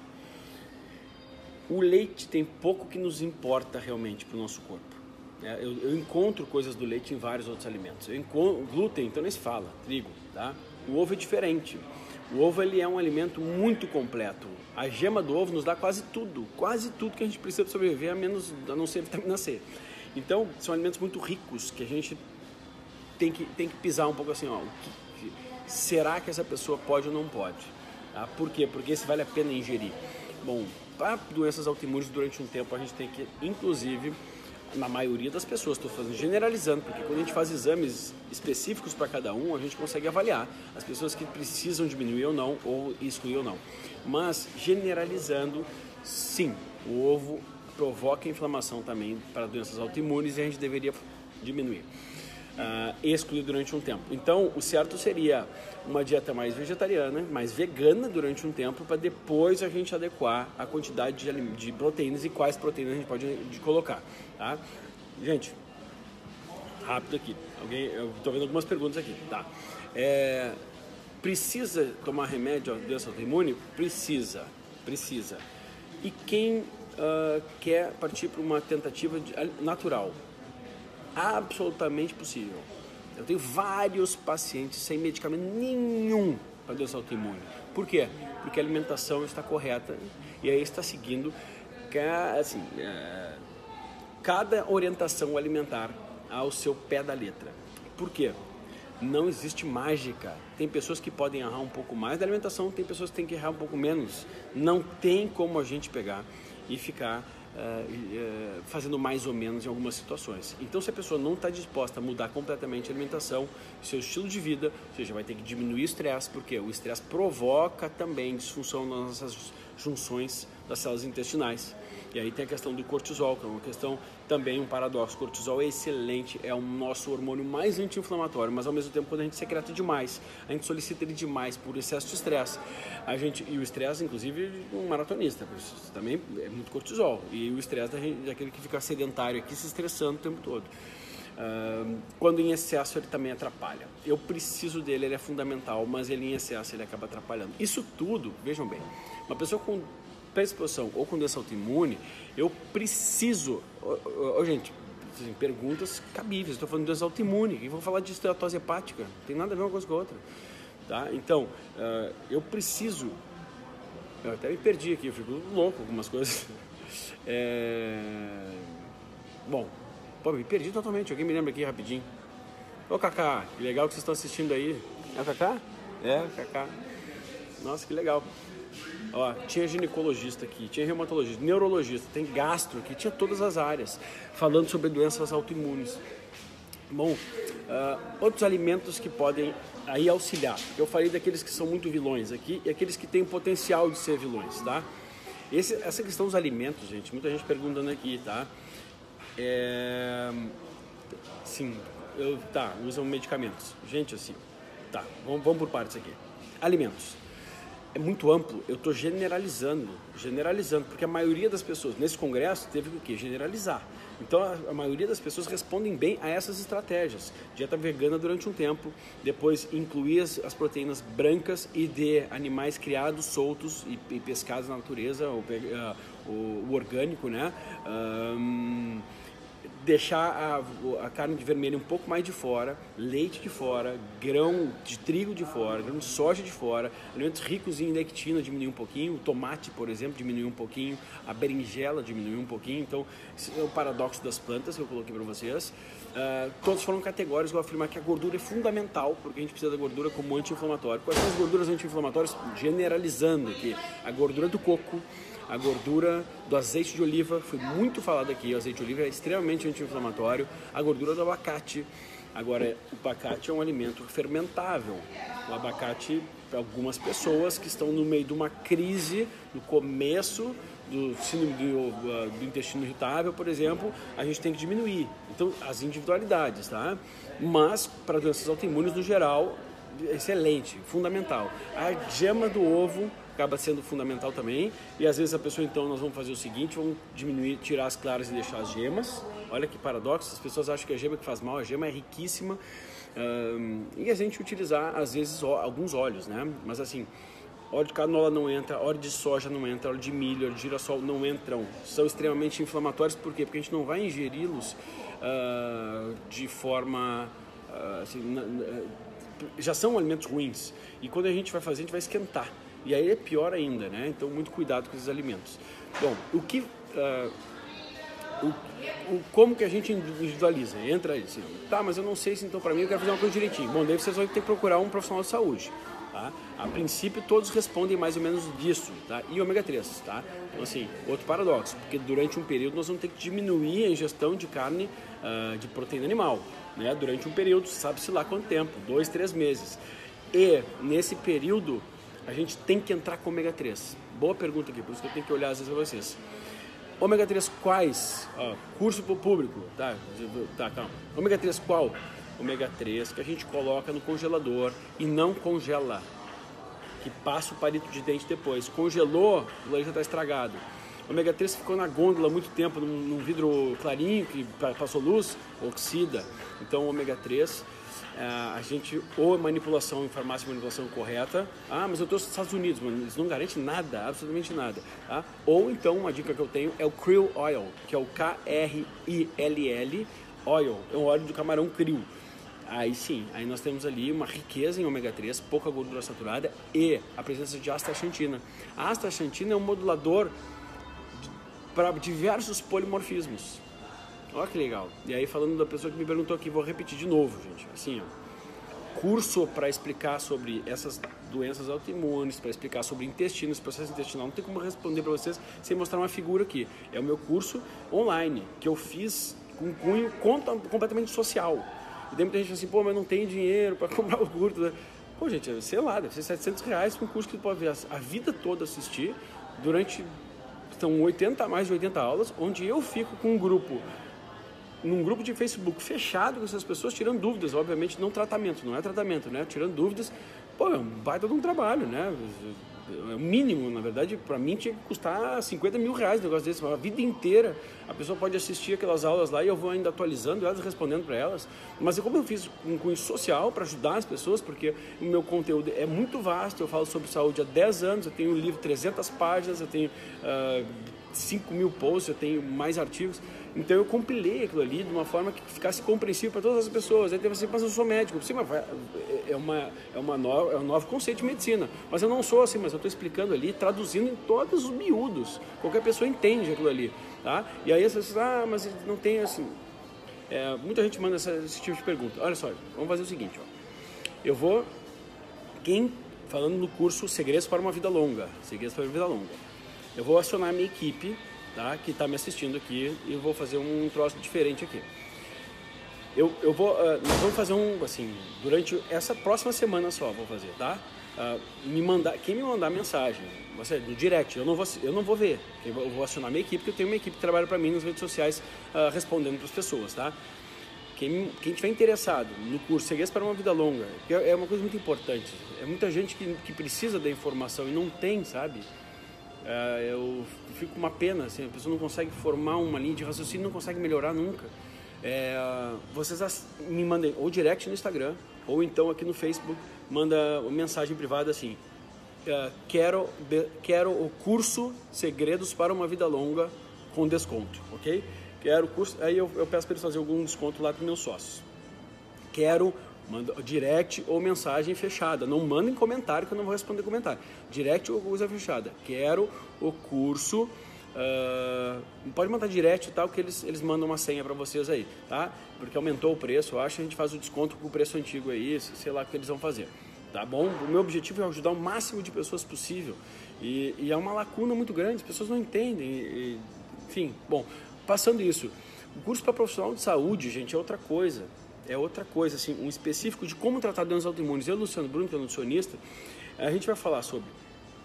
O leite tem pouco que nos importa realmente para o nosso corpo. É, eu, eu, encontro coisas do leite em vários outros alimentos. Eu encontro, glúten, então nem se fala, trigo, tá? O ovo é diferente. O ovo ele é um alimento muito completo. A gema do ovo nos dá quase tudo, quase tudo que a gente precisa para sobreviver, a menos a não ser vitamina C. Então, são alimentos muito ricos que a gente tem que, tem que pisar um pouco assim, ó, será que essa pessoa pode ou não pode? Tá? Por quê? Porque esse vale a pena ingerir. Bom, para doenças autoimunes durante um tempo a gente tem que, inclusive, na maioria das pessoas, estou fazendo generalizando, porque quando a gente faz exames específicos para cada um, a gente consegue avaliar as pessoas que precisam diminuir ou não, ou excluir ou não. Mas generalizando, sim, o ovo provoca inflamação também para doenças autoimunes e a gente deveria diminuir uh, excluir durante um tempo. Então, o certo seria uma dieta mais vegetariana, mais vegana durante um tempo, para depois a gente adequar a quantidade de, de, proteínas e quais proteínas a gente pode de colocar. Tá? Gente, rápido aqui. Alguém, eu estou vendo algumas perguntas aqui. Tá? É, precisa tomar remédio à doença autoimune? Precisa, precisa. E quem uh, quer partir para uma tentativa de, natural? Absolutamente possível. Eu tenho vários pacientes sem medicamento nenhum para doença autoimune. Por quê? Porque a alimentação está correta e aí está seguindo assim, é, cada orientação alimentar ao seu pé da letra. Por quê? Não existe mágica. Tem pessoas que podem errar um pouco mais da alimentação, tem pessoas que têm que errar um pouco menos. Não tem como a gente pegar e ficar uh, fazendo mais ou menos em algumas situações. Então, se a pessoa não está disposta a mudar completamente a alimentação, seu estilo de vida, ou seja, vai ter que diminuir o estresse, porque o estresse provoca também disfunção nas nossas junções das células intestinais. E aí tem a questão do cortisol, que é uma questão também um paradoxo. O cortisol é excelente, é o nosso hormônio mais anti-inflamatório, mas ao mesmo tempo quando a gente secreta demais, a gente solicita ele demais por excesso de estresse. A gente e o estresse inclusive um maratonista, também é muito cortisol. E o estresse daquele que fica sedentário aqui se estressando o tempo todo. Quando em excesso ele também atrapalha. Eu preciso dele, ele é fundamental, mas ele em excesso ele acaba atrapalhando. Isso tudo, vejam bem, uma pessoa com predisposição ou com doença autoimune, eu preciso. Gente, assim, perguntas cabíveis. Estou falando de doença autoimune e vou falar de esteatose hepática. Não tem nada a ver uma coisa com a outra. Tá? Então, uh, eu preciso. Eu até me perdi aqui, eu fico louco algumas coisas. É... Bom, pô, me perdi totalmente. Alguém me lembra aqui rapidinho. Ô Kaká, que legal que vocês estão assistindo aí. É o Kaká? É, Kaká. Nossa, que legal. Ó, tinha ginecologista aqui, tinha reumatologista, neurologista, tem gastro aqui, tinha todas as áreas falando sobre doenças autoimunes. Bom, uh, outros alimentos que podem aí auxiliar. Eu falei daqueles que são muito vilões aqui e aqueles que têm potencial de ser vilões, tá? Esse, essa questão dos alimentos, gente, muita gente perguntando aqui, tá? É... Sim, eu, tá, usam medicamentos. Gente, assim, tá, vamos, vamos por partes aqui. Alimentos é muito amplo, eu estou generalizando, generalizando, porque a maioria das pessoas nesse congresso teve o que? Generalizar. Então a, a, maioria das pessoas respondem bem a essas estratégias. Dieta vegana durante um tempo, depois incluir as, as proteínas brancas e de animais criados, soltos e, e pescados na natureza, o, uh, o, o orgânico, né? Um, deixar a, a, carne de vermelho um pouco mais de fora, leite de fora, grão de trigo de fora, grão de soja de fora, alimentos ricos em lectina diminuir um pouquinho, o tomate, por exemplo, diminuir um pouquinho, a berinjela diminuir um pouquinho. Então, esse é o paradoxo das plantas que eu coloquei para vocês. Uh, todos foram categóricos, vou afirmar que a gordura é fundamental, porque a gente precisa da gordura como anti-inflamatório. Quais são as gorduras anti-inflamatórias? Generalizando aqui, a gordura do coco, a gordura do azeite de oliva, foi muito falado aqui, o azeite de oliva é extremamente anti-inflamatório, a gordura do abacate. Agora, o abacate é um alimento fermentável. O abacate, para algumas pessoas que estão no meio de uma crise, no começo do síndrome do, do, intestino irritável, por exemplo, a gente tem que diminuir. Então, as individualidades, tá? Mas, para doenças autoimunes, no geral, excelente, fundamental. A gema do ovo acaba sendo fundamental também. E às vezes a pessoa, então, nós vamos fazer o seguinte, vamos diminuir, tirar as claras e deixar as gemas. Olha que paradoxo, as pessoas acham que a gema que faz mal, a gema é riquíssima. Um, e a gente utilizar, às vezes, ó, alguns óleos, né? Mas assim, óleo de canola não entra, óleo de soja não entra, óleo de milho, óleo de girassol não entram. São extremamente inflamatórios, por quê? Porque a gente não vai ingeri-los uh, de forma... Uh, assim, já são alimentos ruins. E quando a gente vai fazer, a gente vai esquentar. E aí é pior ainda, né? Então, muito cuidado com esses alimentos. Bom, o que. Uh, o, o, como que a gente individualiza? Entra aí, assim, tá, mas eu não sei se então para mim eu quero fazer uma coisa direitinho. Bom, daí vocês vão ter que procurar um profissional de saúde. Tá? A princípio, todos respondem mais ou menos disso, tá? E ômega 3, tá? Então, assim, outro paradoxo, porque durante um período nós vamos ter que diminuir a ingestão de carne uh, de proteína animal, né? Durante um período, sabe-se lá quanto tempo, dois, três meses. E, nesse período, a gente tem que entrar com ômega 3. Boa pergunta aqui, por isso que eu tenho que olhar às vezes para vocês. Ômega 3 quais? Ó, curso para o público, tá? Tá, calma. Ômega 3 qual? ômega 3 que a gente coloca no congelador e não congela, que passa o palito de dente depois. Congelou, o leite já está estragado. ômega 3 ficou na gôndola muito tempo, num, num, vidro clarinho que passou luz, oxida. Então, ômega 3, é, a gente, ou manipulação em farmácia, manipulação correta. Ah, mas eu estou nos Estados Unidos, mano, isso não garante nada, absolutamente nada. Tá? Ou então, uma dica que eu tenho é o Krill Oil, que é o K-R-I-L-L Oil, é um óleo do camarão krill. Aí sim, aí nós temos ali uma riqueza em ômega 3, pouca gordura saturada e a presença de astaxantina. A astaxantina é um modulador para diversos polimorfismos. Olha que legal. E aí falando da pessoa que me perguntou aqui, vou repetir de novo, gente. Assim, ó, curso para explicar sobre essas doenças autoimunes, para explicar sobre intestinos, processo intestinal. Não tem como responder para vocês sem mostrar uma figura aqui. É o meu curso online que eu fiz com cunho completamente social. E daí muita gente assim, pô, mas não tem dinheiro para comprar o curso. Né? Pô, gente, sei lá, deve ser 700 reais com um curso que tu pode a vida toda assistir durante. São 80, mais de 80 aulas, onde eu fico com um grupo num grupo de Facebook fechado com essas pessoas, tirando dúvidas, obviamente não tratamento, não é tratamento, né? Tirando dúvidas, pô, é um baita de um trabalho, né? é o mínimo, na verdade, para mim tinha que custar 50 mil reais um negócio desse. A vida inteira a pessoa pode assistir aquelas aulas lá e eu vou ainda atualizando elas, respondendo para elas. Mas como eu fiz um cunho social para ajudar as pessoas, porque o meu conteúdo é muito vasto, eu falo sobre saúde há 10 anos, eu tenho um livro 300 páginas, eu tenho uh, ah, 5 mil posts, eu tenho mais artigos. Então eu compilei aquilo ali de uma forma que ficasse compreensível para todas as pessoas. Aí teve assim, mas eu sou médico. Sim, mas é, uma, é, uma nova, é um novo conceito de medicina. Mas eu não sou assim, mas eu estou explicando ali, traduzindo em todos os miúdos. Qualquer pessoa entende aquilo ali. Tá? E aí as pessoas, ah, mas não tem assim. É, muita gente manda essa, esse tipo de pergunta. Olha só, vamos fazer o seguinte. Ó. Eu vou. Quem, falando no curso Segredos para uma Vida Longa. Segredos para uma Vida Longa. Eu vou acionar a minha equipe tá? que está me assistindo aqui e vou fazer um troço diferente aqui. Eu, eu vou, uh, nós vamos fazer um, assim, durante essa próxima semana só, vou fazer, tá? Uh, me mandar, quem me mandar mensagem, você, no direct, eu não vou, eu não vou ver, eu vou acionar minha equipe, porque eu tenho uma equipe que trabalha para mim nas redes sociais uh, respondendo para as pessoas, tá? Quem, quem tiver interessado no curso Segredos para uma Vida Longa, é, é uma coisa muito importante. É muita gente que, que precisa da informação e não tem, sabe? É, eu fico com uma pena, assim, a pessoa não consegue formar uma linha de raciocínio, não consegue melhorar nunca. É, vocês me mandem ou direct no Instagram, ou então aqui no Facebook, manda uma mensagem privada assim, é, quero, quero o curso Segredos para uma Vida Longa com desconto, ok? Quero o curso, aí eu, eu peço para eles fazerem algum desconto lá para meus sócios. Quero Manda direct ou mensagem fechada. Não mandem comentário que eu não vou responder comentário. Direct ou coisa fechada. Quero o curso. Uh, pode mandar direct e tal, que eles, eles mandam uma senha para vocês aí, tá? Porque aumentou o preço, eu acho, a gente faz o desconto com o preço antigo aí, sei lá o que eles vão fazer. Tá bom? O meu objetivo é ajudar o máximo de pessoas possível. E, e é uma lacuna muito grande, as pessoas não entendem. E, enfim, bom, passando isso. O curso para profissional de saúde, gente, é outra coisa é outra coisa, assim, um específico de como tratar doenças autoimunes. Eu, Luciano Bruno, que é nutricionista, a gente vai falar sobre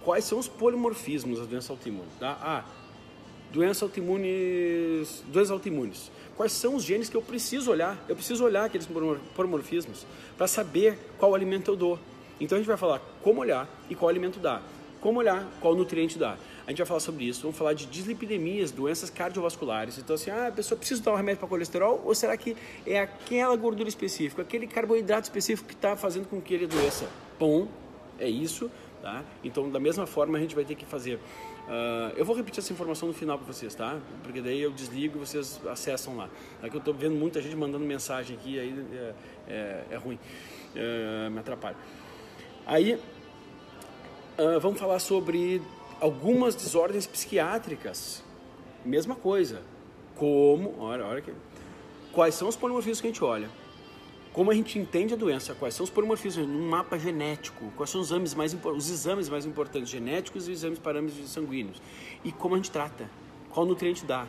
quais são os polimorfismos das doenças autoimunes. Tá? Ah, doenças autoimunes, doenças autoimunes. Quais são os genes que eu preciso olhar? Eu preciso olhar aqueles polimorfismos para saber qual alimento eu dou. Então a gente vai falar como olhar e qual alimento dá. Como olhar, qual nutriente dá. A gente vai falar sobre isso, vamos falar de dislipidemias, doenças cardiovasculares. Então, assim, ah, a pessoa precisa tomar um remédio para colesterol ou será que é aquela gordura específica, aquele carboidrato específico que está fazendo com que ele adoeça? Bom, é isso, tá? Então, da mesma forma, a gente vai ter que fazer. Uh, eu vou repetir essa informação no final para vocês, tá? Porque daí eu desligo e vocês acessam lá. É que eu estou vendo muita gente mandando mensagem aqui, aí é, é, é ruim, é, me atrapalha. Aí, uh, vamos falar sobre algumas desordens psiquiátricas, mesma coisa. Como, olha, olha aqui. Quais são os polimorfismos que a gente olha? como a gente entende a doença, quais são os polimorfismos no mapa genético, quais são os exames mais, os exames mais importantes genéticos e os exames parâmetros sanguíneos, e como a gente trata, qual nutriente dá,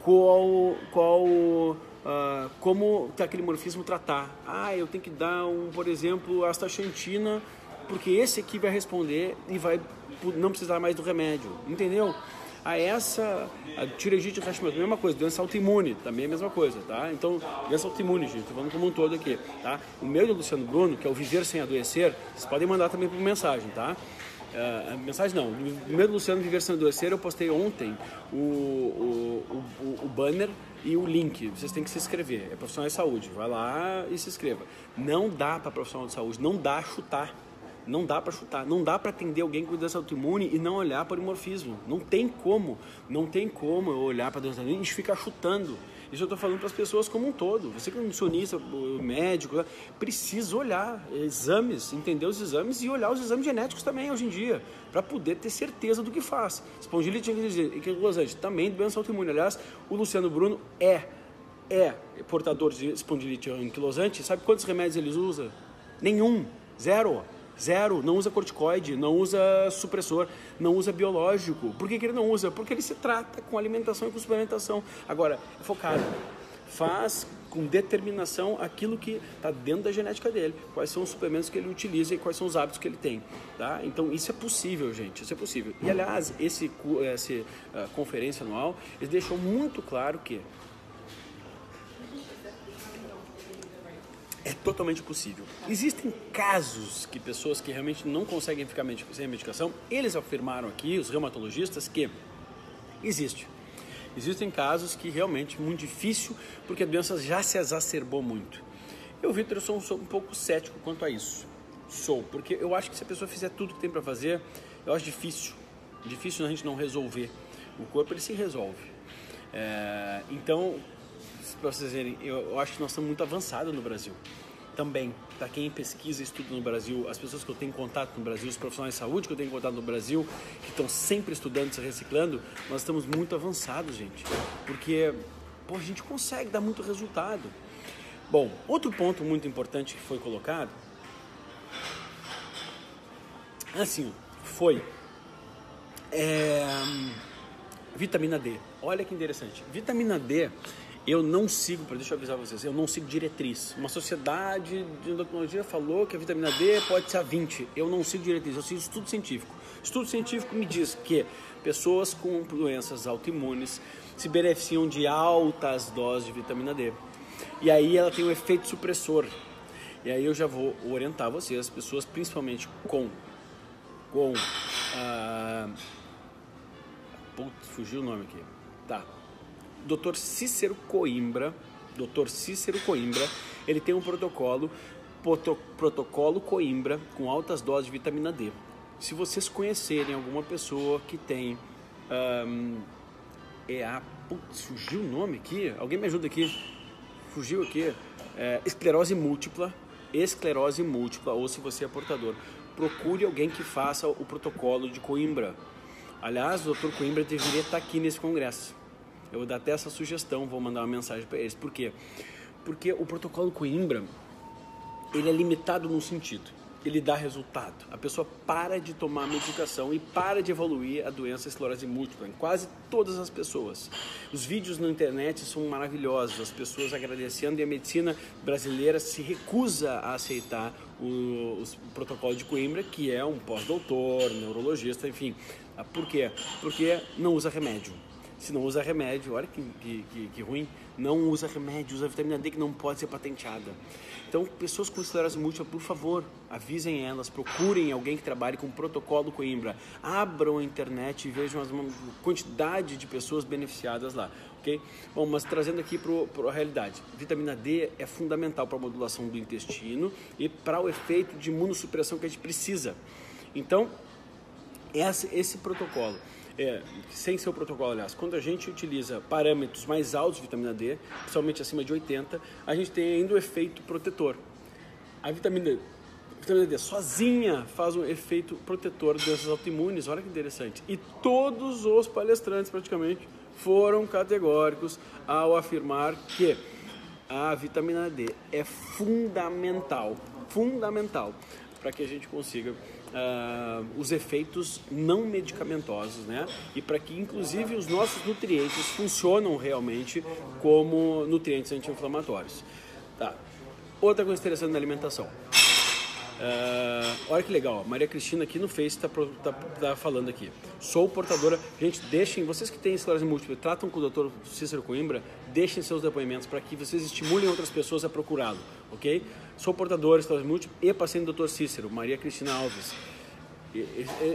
qual, qual uh, como que aquele morfismo tratar. Ah, eu tenho que dar, um, por exemplo, astaxantina, porque esse aqui vai responder e vai não precisar mais do remédio, entendeu? a essa a tireoidite Hashimoto, mesma coisa, doença autoimune, também é a mesma coisa, tá? Então, doença autoimune, gente, falando como um todo aqui, tá? O meu do Luciano Bruno, que é o Viver Sem Adoecer, vocês podem mandar também por mensagem, tá? Uh, mensagem não, no meu do Luciano Viver Sem Adoecer, eu postei ontem o, o, o, o banner e o link, vocês têm que se inscrever, é profissional de saúde, vai lá e se inscreva. Não dá para profissional de saúde, não dá chutar não dá para chutar, não dá para atender alguém com doença autoimune e não olhar para o dimorfismo. Não tem como, não tem como eu olhar para a doença autoimune e ficar chutando. Isso eu estou falando para as pessoas como um todo. Você que é nutricionista, médico, precisa olhar exames, entender os exames e olhar os exames genéticos também hoje em dia, para poder ter certeza do que faz. Espondilite anquilosante, também doença autoimune. Aliás, o Luciano Bruno é é portador de espondilite anquilosante. Sabe quantos remédios ele usa? Nenhum, zero. Zero, não usa corticoide, não usa supressor, não usa biológico. Por que, que ele não usa? Porque ele se trata com alimentação e com suplementação. Agora, é focado. Faz com determinação aquilo que está dentro da genética dele, quais são os suplementos que ele utiliza e quais são os hábitos que ele tem. Tá? Então isso é possível, gente, isso é possível. E aliás, esse, essa uh, conferência anual, ele deixou muito claro que é totalmente possível. Existem casos que pessoas que realmente não conseguem ficar sem medicação, eles afirmaram aqui, os reumatologistas, que existe. Existem casos que realmente é muito difícil porque a doença já se exacerbou muito. Eu, Vitor, sou, sou um pouco cético quanto a isso. Sou, porque eu acho que se a pessoa fizer tudo que tem para fazer, eu acho difícil. Difícil a gente não resolver. O corpo ele se resolve. É, então, para vocês verem, eu, eu acho que nós estamos muito avançados no Brasil. Também, para quem pesquisa e estuda no Brasil, as pessoas que eu tenho contato no Brasil, os profissionais de saúde que eu tenho contato no Brasil, que estão sempre estudando, se reciclando, nós estamos muito avançados, gente. Porque pô, a gente consegue dar muito resultado. Bom, outro ponto muito importante que foi colocado, assim, foi é, vitamina D. Olha que interessante. Vitamina D eu não sigo, deixa eu avisar vocês, eu não sigo diretriz. Uma sociedade de endocrinologia falou que a vitamina D pode ser a 20. Eu não sigo diretriz, eu sigo estudo científico. Estudo científico me diz que pessoas com doenças autoimunes se beneficiam de altas doses de vitamina D. E aí ela tem um efeito supressor. E aí eu já vou orientar vocês, as pessoas principalmente com com ah, putz, fugiu o nome aqui. Tá. Dr. Cícero Coimbra, Dr. Cícero Coimbra, ele tem um protocolo, protocolo Coimbra com altas doses de vitamina D. Se vocês conhecerem alguma pessoa que tem um, é a putz, fugiu o nome aqui? Alguém me ajuda aqui? Fugiu aqui? É, esclerose múltipla, esclerose múltipla, ou se você é portador, procure alguém que faça o protocolo de Coimbra. Aliás, o Dr. Coimbra deveria estar aqui nesse congresso. Eu vou dar até essa sugestão, vou mandar uma mensagem para eles. Por quê? Porque o protocolo Coimbra, ele é limitado num sentido. Ele dá resultado. A pessoa para de tomar medicação e para de evoluir a doença esclerose múltipla em quase todas as pessoas. Os vídeos na internet são maravilhosos, as pessoas agradecendo e a medicina brasileira se recusa a aceitar o, o protocolo de Coimbra, que é um pós-doutor, neurologista, enfim. Por quê? Porque não usa remédio se não usa remédio, olha que, que, que, ruim, não usa remédio, usa vitamina D que não pode ser patenteada. Então, pessoas com esclerose múltipla, por favor, avisem elas, procurem alguém que trabalhe com protocolo Coimbra, abram a internet e vejam uma quantidade de pessoas beneficiadas lá, ok? Bom, mas trazendo aqui para a realidade, vitamina D é fundamental para a modulação do intestino e para o efeito de imunossupressão que a gente precisa. Então, esse, esse protocolo é, sem ser o protocolo, aliás, quando a gente utiliza parâmetros mais altos de vitamina D, principalmente acima de 80, a gente tem ainda o efeito protetor. A vitamina D, vitamina D sozinha faz um efeito protetor de doenças autoimunes, olha que interessante. E todos os palestrantes, praticamente, foram categóricos ao afirmar que a vitamina D é fundamental, fundamental para que a gente consiga uh, os efeitos não medicamentosos, né? E para que inclusive os nossos nutrientes funcionam realmente como nutrientes anti-inflamatórios. Tá. Outra coisa interessante da alimentação. Uh, olha que legal, Maria Cristina aqui no Face está tá, tá falando aqui. Sou portadora. Gente, deixem, vocês que têm esclerose múltipla, tratam com o Dr. Cícero Coimbra, deixem seus depoimentos para que vocês estimulem outras pessoas a procurá-lo, ok? Sou esclerose múltipla e paciente do Dr. Cícero, Maria Cristina Alves.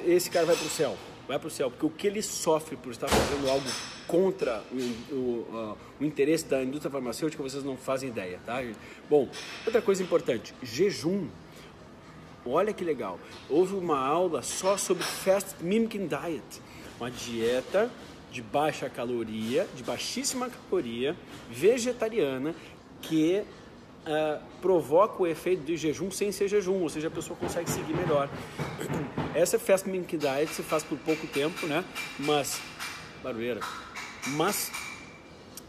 Esse cara vai para o céu, vai para o céu, porque o que ele sofre por estar fazendo algo contra o, o, o, interesse da indústria farmacêutica, vocês não fazem ideia, tá? Bom, outra coisa importante, jejum Olha que legal. Houve uma aula só sobre Fast Mimicking Diet, uma dieta de baixa caloria, de baixíssima caloria, vegetariana, que uh, provoca o efeito de jejum sem ser jejum, ou seja, a pessoa consegue seguir melhor. Essa Fast Mimicking Diet se faz por pouco tempo, né? Mas, barulheira, mas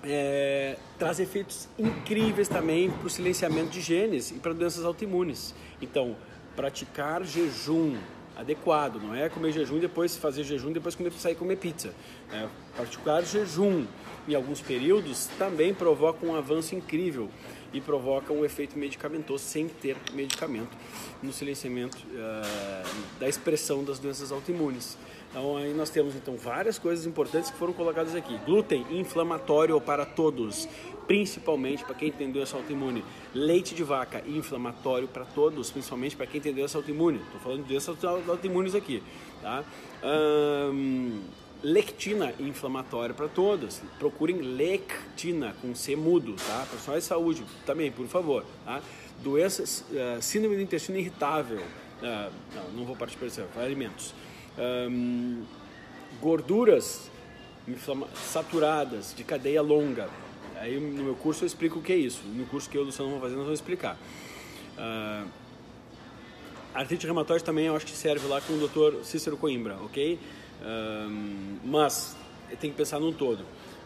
é, traz efeitos incríveis também para o silenciamento de genes e para doenças autoimunes. Então, praticar jejum adequado, não é comer jejum e depois fazer jejum depois comer, sair comer pizza. É, praticar jejum em alguns períodos também provoca um avanço incrível e provoca um efeito medicamentoso sem ter medicamento no silenciamento uh, da expressão das doenças autoimunes. Então aí nós temos então várias coisas importantes que foram colocadas aqui. Glúten inflamatório para todos, principalmente para quem tem doença autoimune. Leite de vaca inflamatório para todos, principalmente para quem tem doença autoimune. Estou falando de doenças autoimunes aqui, tá? Um, lectina inflamatória para todos. Procurem lectina com C mudo, tá? Profissionais de saúde também, por favor, tá? Doenças, uh, síndrome do intestino irritável, uh, não, não vou partir para isso, alimentos um, gorduras saturadas de cadeia longa. Aí no meu curso eu explico o que é isso. No curso que eu e o Luciano fazer, nós vamos explicar. Uh, artrite reumatoide também eu acho que serve lá com o Dr. Cícero Coimbra, ok? Mas tem que pensar num todo.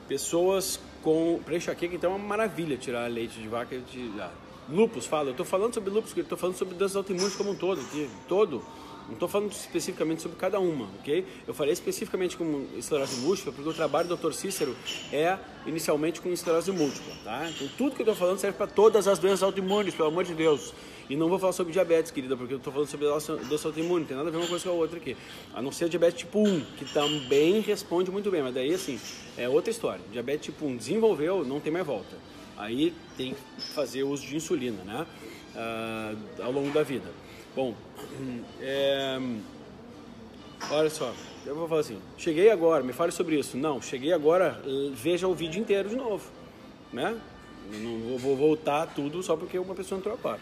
Pessoas com. Para enxaqueca, então é uma maravilha tirar leite de vaca de. Ah, lupus, fala. Eu estou falando sobre lupus, estou falando sobre doenças autoimunes como um todo. Aqui, todo não estou falando especificamente sobre cada uma, ok? Eu falei especificamente com esclerose múltipla porque o trabalho do Dr. Cícero é inicialmente com esclerose múltipla, tá? Então tudo que eu estou falando serve para todas as doenças autoimunes, pelo amor de Deus. E não vou falar sobre diabetes, querida, porque eu estou falando sobre doença autoimune, tem nada a ver uma coisa com a outra aqui. A não ser diabetes tipo 1, que também responde muito bem, mas daí assim, é outra história. Diabetes tipo 1 desenvolveu, não tem mais volta. Aí tem que fazer uso de insulina, né? Uh, ao longo da vida. Bom, é, olha só, eu vou falar assim, cheguei agora, me fale sobre isso. Não, cheguei agora, veja o vídeo inteiro de novo, né? Não vou voltar tudo só porque uma pessoa entrou agora.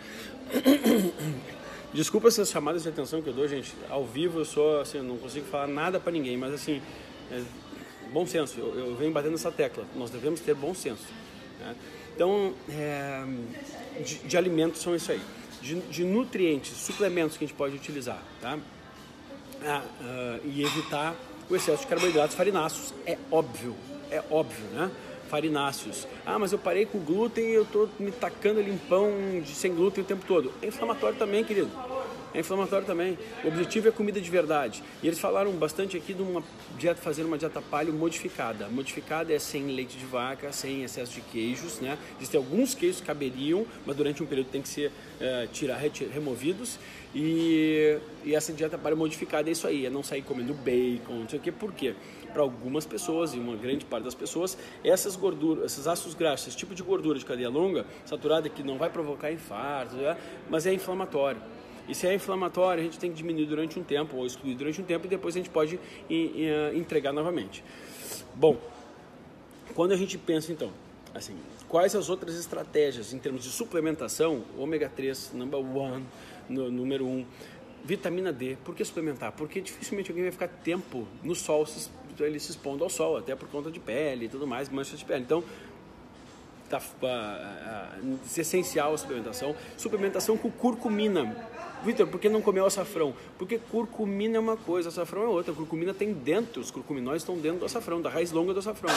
Desculpa essas chamadas de atenção que eu dou, gente. Ao vivo eu sou assim, não consigo falar nada para ninguém, mas assim, é, bom senso. Eu, eu, venho batendo essa tecla. Nós devemos ter bom senso. Né? Então, é, de, de alimentos são isso aí de, de nutrientes, suplementos que a gente pode utilizar, tá? Ah, uh, e evitar o excesso de carboidratos farináceos. É óbvio, é óbvio, né? Farináceos. Ah, mas eu parei com glúten e eu estou me tacando limpão de sem glúten o tempo todo. É inflamatório também, querido é inflamatório também. O objetivo é comida de verdade. E eles falaram bastante aqui de uma dieta, fazer uma dieta paleo modificada. Modificada é sem leite de vaca, sem excesso de queijos, né? Existem alguns queijos que caberiam, mas durante um período tem que ser é, tirar, removidos. E, e, essa dieta paleo modificada é isso aí, é não sair comendo bacon, não sei o quê. Por quê? Para algumas pessoas, e uma grande parte das pessoas, essas gorduras, esses ácidos graxos, esse tipo de gordura de cadeia longa, saturada, que não vai provocar infarto, né? mas é inflamatório. E se é inflamatório, a gente tem que diminuir durante um tempo ou excluir durante um tempo e depois a gente pode eh, entregar novamente. Bom, quando a gente pensa então, assim, quais as outras estratégias em termos de suplementação, ômega 3, number one, no, número 1, um, vitamina D, por que suplementar? Porque dificilmente alguém vai ficar tempo no sol, ele se expondo ao sol, até por conta de pele e tudo mais, manchas de pele. Então, tá, uh, uh, essencial a suplementação. Suplementação com curcumina. Vitor, por que não comeu açafrão? Porque curcumina é uma coisa, açafrão é outra. Curcumina tem dentro, os curcuminóides estão dentro do açafrão, da raiz longa do açafrão.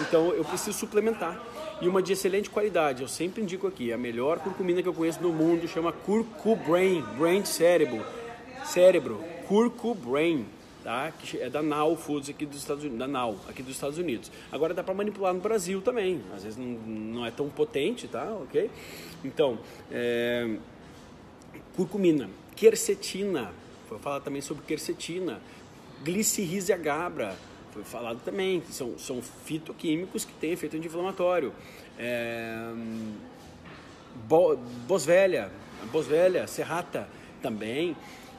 Então eu preciso suplementar. E uma de excelente qualidade, eu sempre indico aqui, a melhor curcumina que eu conheço no mundo chama Curcubrain, brain cérebro, cérebro, Curcubrain tá? que é da Now Foods aqui dos Estados Unidos, da Now, aqui dos Estados Unidos. Agora dá para manipular no Brasil também, às vezes não, não é tão potente, tá? Ok? Então, é, curcumina, quercetina, foi falado também sobre quercetina, glicirrízia gabra, foi falado também, que são, são fitoquímicos que têm efeito anti-inflamatório. É, bo, boswellia, boswellia, serrata também,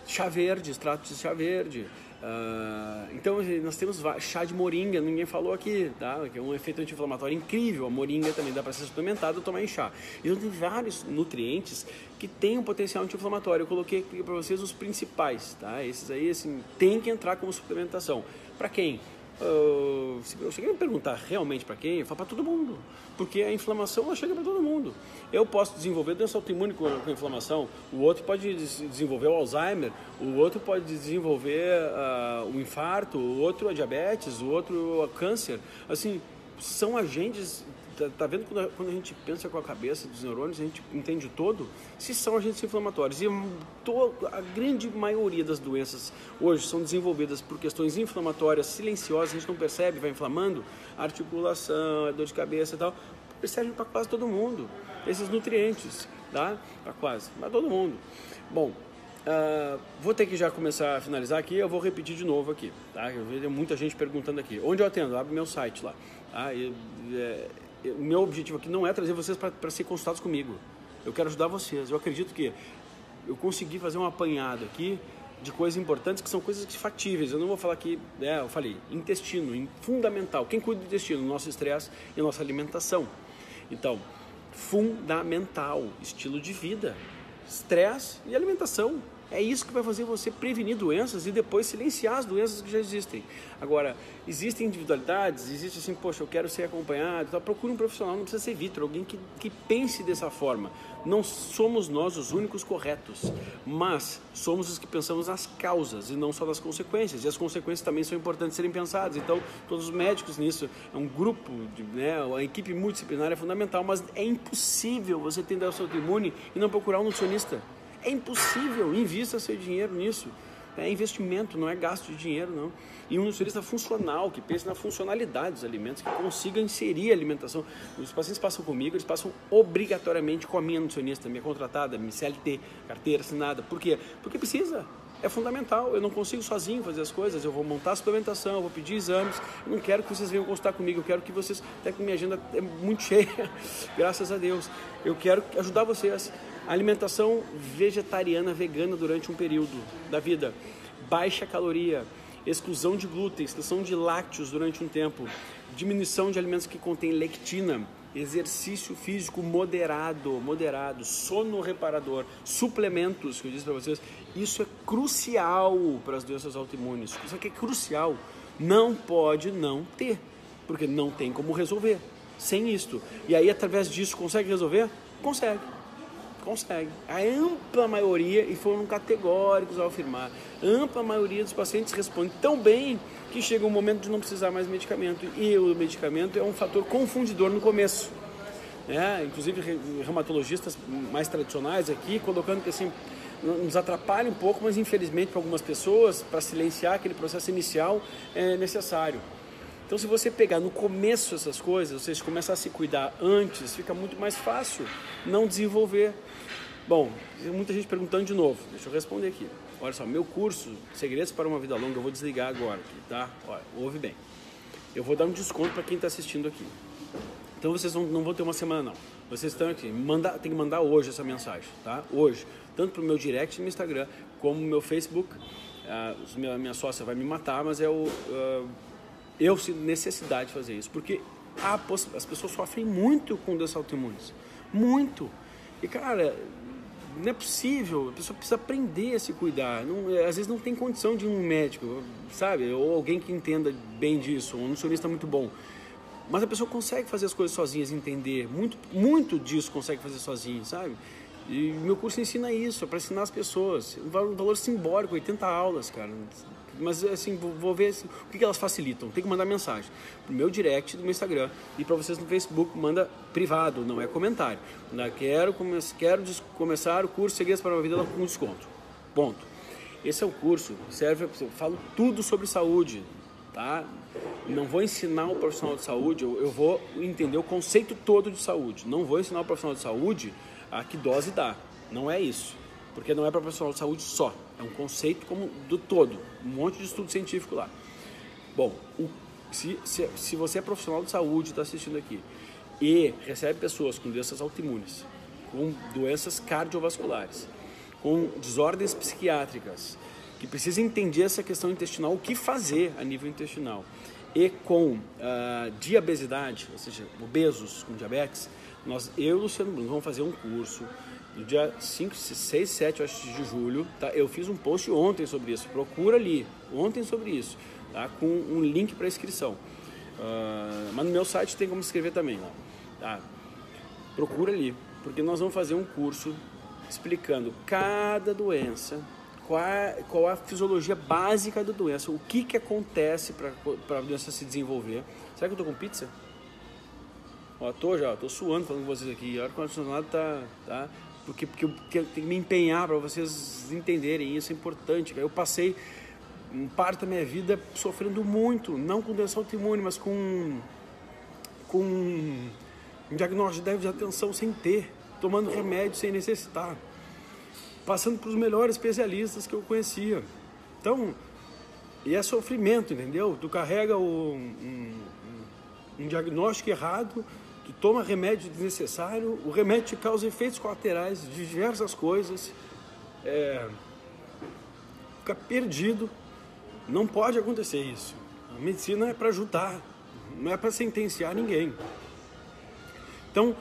chá verde, extrato de chá verde, Uh, então nós temos chá de moringa, ninguém falou aqui, tá? Que é um efeito anti-inflamatório incrível. A moringa também dá para ser suplementada tomar em chá. Então tem vários nutrientes que têm um potencial anti-inflamatório. Eu coloquei aqui para vocês os principais, tá? Esses aí assim tem que entrar como suplementação. Para quem? Uh, cheguei a me perguntar realmente para quem? Eu falo para todo mundo, porque a inflamação ela chega para todo mundo. Eu posso desenvolver doença autoimune com, com inflamação, o outro pode desenvolver o Alzheimer, o outro pode desenvolver uh, o infarto, o outro a diabetes, o outro a câncer. Assim, são agentes Tá, tá, vendo quando a, quando a, gente pensa com a cabeça dos neurônios, a gente entende todo, se são agentes inflamatórios. E to, a grande maioria das doenças hoje são desenvolvidas por questões inflamatórias silenciosas, a gente não percebe, vai inflamando, articulação, dor de cabeça e tal. Serve para quase todo mundo, esses nutrientes, tá? Para quase, para todo mundo. Bom, Uh, vou ter que já começar a finalizar aqui, eu vou repetir de novo aqui, tá? Eu vejo muita gente perguntando aqui. Onde eu atendo? Abre meu site lá. Tá? E, é, o meu objetivo aqui não é trazer vocês para ser consultados comigo. Eu quero ajudar vocês. Eu acredito que eu consegui fazer um apanhado aqui de coisas importantes que são coisas factíveis. Eu não vou falar aqui, é, eu falei, intestino, fundamental. Quem cuida do intestino? Nosso estresse e nossa alimentação. Então, fundamental, estilo de vida, estresse e alimentação. É isso que vai fazer você prevenir doenças e depois silenciar as doenças que já existem. Agora, existem individualidades, existe assim, poxa, eu quero ser acompanhado, então procure um profissional, não precisa ser Vitor, alguém que, que pense dessa forma. Não somos nós os únicos corretos, mas somos os que pensamos nas causas e não só nas consequências. E as consequências também são importantes serem pensadas. Então, todos os médicos nisso, é um grupo, de, né, a equipe multidisciplinar é fundamental, mas é impossível você ter o seu imune e não procurar um nutricionista. É impossível, invista seu dinheiro nisso. É investimento, não é gasto de dinheiro, não. E um nutricionista funcional, que pense na funcionalidade dos alimentos, que consiga inserir a alimentação. Os pacientes passam comigo, eles passam obrigatoriamente com a minha nutricionista, minha contratada, minha CLT, carteira assinada. Por quê? Porque precisa. É fundamental. Eu não consigo sozinho fazer as coisas. Eu vou montar a suplementação, eu vou pedir exames. Eu não quero que vocês venham consultar comigo. Eu quero que vocês. Até que minha agenda é muito cheia, graças a Deus. Eu quero ajudar vocês Alimentação vegetariana, vegana durante um período da vida. Baixa caloria, exclusão de glúten, exclusão de lácteos durante um tempo, diminuição de alimentos que contêm lectina, exercício físico moderado, moderado, sono reparador, suplementos, que eu disse para vocês, isso é crucial para as doenças autoimunes. Isso aqui é crucial. Não pode não ter, porque não tem como resolver sem isto. E aí através disso consegue resolver? Consegue. Consegue. A ampla maioria, e foram categóricos ao afirmar, a ampla maioria dos pacientes responde tão bem que chega um momento de não precisar mais medicamento. E o medicamento é um fator confundidor no começo. É, inclusive reumatologistas mais tradicionais aqui, colocando que assim, nos atrapalha um pouco, mas infelizmente para algumas pessoas, para silenciar aquele processo inicial, é necessário. Então, se você pegar no começo essas coisas, você começar a se cuidar antes, fica muito mais fácil não desenvolver Bom, muita gente perguntando de novo, deixa eu responder aqui. Olha só, meu curso Segredos para uma Vida Longa, eu vou desligar agora, aqui, tá? Olha, ouve bem. Eu vou dar um desconto para quem está assistindo aqui. Então vocês não, não, vão ter uma semana não. Vocês estão aqui, manda, tem que mandar hoje essa mensagem, tá? Hoje, tanto para o meu direct no Instagram como no meu Facebook. Uh, minha, minha sócia vai me matar, mas é o uh, eu sinto necessidade de fazer isso, porque as pessoas sofrem muito com doenças autoimunes, muito. E cara, não é possível, a pessoa precisa aprender a se cuidar. Não, é, às vezes não tem condição de um médico, sabe? Ou alguém que entenda bem disso, um nutricionista muito bom. Mas a pessoa consegue fazer as coisas sozinhas, entender. Muito, muito disso consegue fazer sozinho, sabe? E meu curso ensina isso, é para ensinar as pessoas. Valor, um valor simbólico, 80 aulas, cara. Mas assim, vou, vou ver assim, o que, que elas facilitam. Tem que mandar mensagem pro meu direct do meu Instagram e para vocês no Facebook manda privado, não é comentário. Quero, come quero começar o curso Segredos para uma Vida com desconto. Ponto. Esse é o curso, serve, eu falo tudo sobre saúde, tá? Não vou ensinar o profissional de saúde, eu, eu vou entender o conceito todo de saúde. Não vou ensinar o profissional de saúde a que dose dá. Não é isso. Porque não é para profissional de saúde só. É um conceito como do todo. Um monte de estudo científico lá. Bom, o, se, se, se você é profissional de saúde está assistindo aqui e recebe pessoas com doenças autoimunes, com doenças cardiovasculares, com desordens psiquiátricas, que precisa entender essa questão intestinal, o que fazer a nível intestinal, e com uh, diabesidade, ou seja, obesos com diabetes, nós, eu e o Luciano Bruno vamos fazer um curso no dia 5, 6, 7 acho, de julho. Tá? Eu fiz um post ontem sobre isso, procura ali, ontem sobre isso, tá? com um link para inscrição. Uh, mas no meu site tem como escrever também. Lá, tá? Procura ali, porque nós vamos fazer um curso explicando cada doença, qual, qual a fisiologia básica da doença, o que, que acontece para a doença se desenvolver. Será que eu estou com pizza? Ó, tô já, tô suando falando com vocês aqui. O ar-condicionado tá, tá porque, porque, eu tenho que me empenhar para vocês entenderem isso, é importante. Eu passei parte da minha vida sofrendo muito, não com doença autoimune, mas com, com um diagnóstico de déficit de atenção sem ter, tomando remédio sem necessitar, passando para os melhores especialistas que eu conhecia. Então, e é sofrimento, entendeu? Tu carrega o, um, um, um diagnóstico errado toma remédio desnecessário, o remédio te causa efeitos colaterais de diversas coisas, é, fica perdido. Não pode acontecer isso. A medicina é para ajudar, não é para sentenciar ninguém. Então,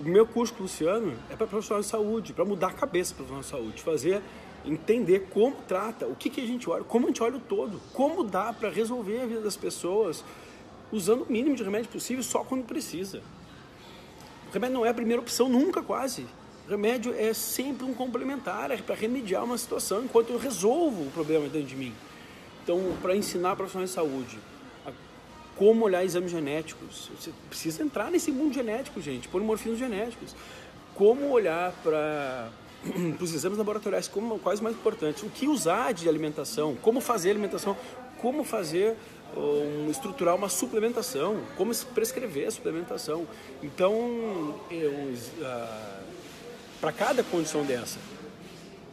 o meu curso com o Luciano é para profissional de saúde, para mudar a cabeça para profissional de saúde, fazer entender como trata, o que, que a gente olha, como a gente olha o todo, como dá para resolver a vida das pessoas, usando o mínimo de remédio possível só quando precisa. O remédio não é a primeira opção nunca, quase. O remédio é sempre um complementar, é para remediar uma situação enquanto eu resolvo o problema dentro de mim. Então, para ensinar profissionais de saúde como olhar exames genéticos, você precisa entrar nesse mundo genético, gente, polimorfismos genéticos. Como olhar para os exames laboratoriais, como, quais mais importantes, o que usar de alimentação, como fazer alimentação, como fazer um, estruturar uma suplementação, como prescrever a suplementação. Então, uh, para cada condição dessa,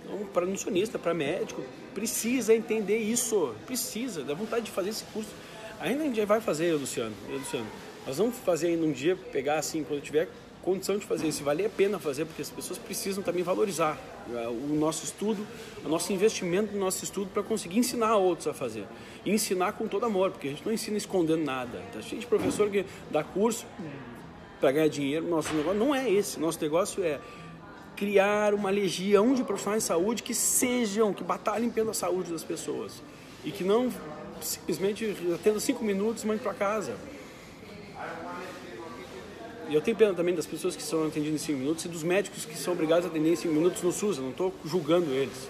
então, para nutricionista, para médico, precisa entender isso, precisa, dá vontade de fazer esse curso. Ainda a gente vai fazer, Luciano, Luciano. Nós vamos fazer ainda um dia, pegar assim, quando tiver condição de fazer isso, vale a pena fazer, porque as pessoas precisam também valorizar é, o nosso estudo, o nosso investimento no nosso estudo para conseguir ensinar outros a fazer. E ensinar com todo amor, porque a gente não ensina escondendo nada. Tá cheio de professor que dá curso para ganhar dinheiro. Nosso negócio não é esse. Nosso negócio é criar uma legião de profissionais de saúde que sejam, que batalhem pela saúde das pessoas. E que não simplesmente atenda cinco minutos e mande para casa. E eu tenho pena também das pessoas que são atendidas em 5 minutos e dos médicos que são obrigados a atender em 5 minutos no SUS. Eu não estou julgando eles.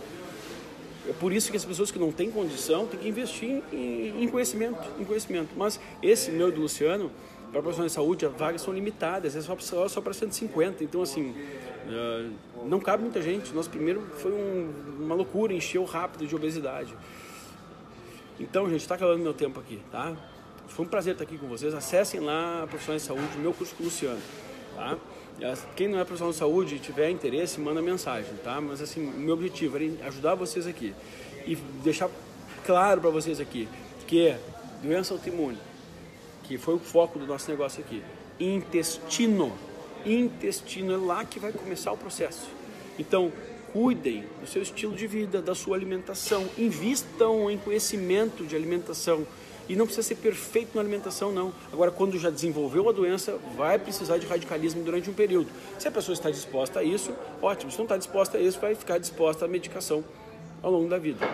É por isso que as pessoas que não têm condição têm que investir em, em conhecimento, em conhecimento. Mas esse meu do Luciano, para profissionais de saúde, as vagas são limitadas, é só, só, só para 150. Então, assim, uh, não cabe muita gente. Nosso primeiro foi um, uma loucura, encheu rápido de obesidade. Então, gente, está acabando meu tempo aqui, tá? Foi um prazer estar aqui com vocês. Acessem lá Profissionais de Saúde, meu curso com o Luciano. Tá? Quem não é profissional de saúde e tiver interesse, manda mensagem, tá? Mas assim, o meu objetivo era ajudar vocês aqui e deixar claro para vocês aqui que doença autoimune, que foi o foco do nosso negócio aqui, intestino, intestino é lá que vai começar o processo. Então, cuidem do seu estilo de vida, da sua alimentação, invistam em conhecimento de alimentação e não precisa ser perfeito na alimentação, não. Agora, quando já desenvolveu a doença, vai precisar de radicalismo durante um período. Se a pessoa está disposta a isso, ótimo. Se não está disposta a isso, vai ficar disposta à medicação ao longo da vida.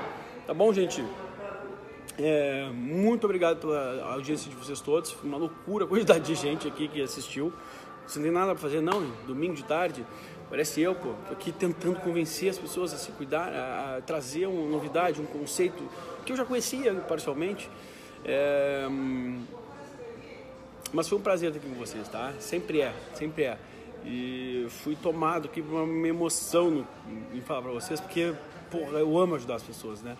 Tá bom, gente? É, muito obrigado pela audiência de vocês todos. Foi uma loucura a quantidade de gente aqui que assistiu. Você não tem nada para fazer, não? Domingo de tarde. Parece eu, pô, tô aqui tentando convencer as pessoas a se cuidar, a, a trazer uma novidade, um conceito que eu já conhecia parcialmente. É, mas foi um prazer estar aqui com vocês, tá? Sempre é, sempre é. E fui tomado aqui por uma emoção no, em falar para vocês, porque, porra, eu amo ajudar as pessoas, né?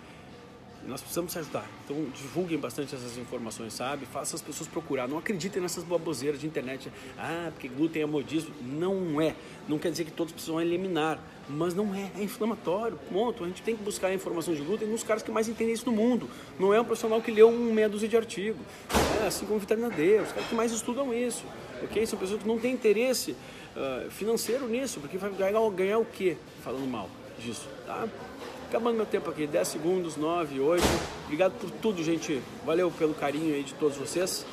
Nós precisamos se ajudar. Então divulguem bastante essas informações, sabe? Façam as pessoas procurar. Não acreditem nessas baboseiras de internet. Ah, porque glúten é modismo. Não é. Não quer dizer que todos precisam eliminar. Mas não é. É inflamatório. Ponto. A gente tem que buscar a informação de glúten nos caras que mais entendem isso no mundo. Não é um profissional que leu um meia dúzia de artigo. É assim como vitamina D. Os caras que mais estudam isso. Ok? São pessoas que não têm interesse uh, financeiro nisso. Porque vai ganhar, ganhar o quê? Falando mal disso. Tá? Acabando meu tempo aqui, 10 segundos, 9, 8. Obrigado por tudo, gente. Valeu pelo carinho aí de todos vocês.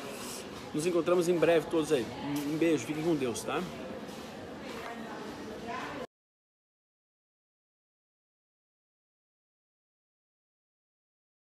Nos encontramos em breve todos aí. Um beijo, fiquem com Deus, tá?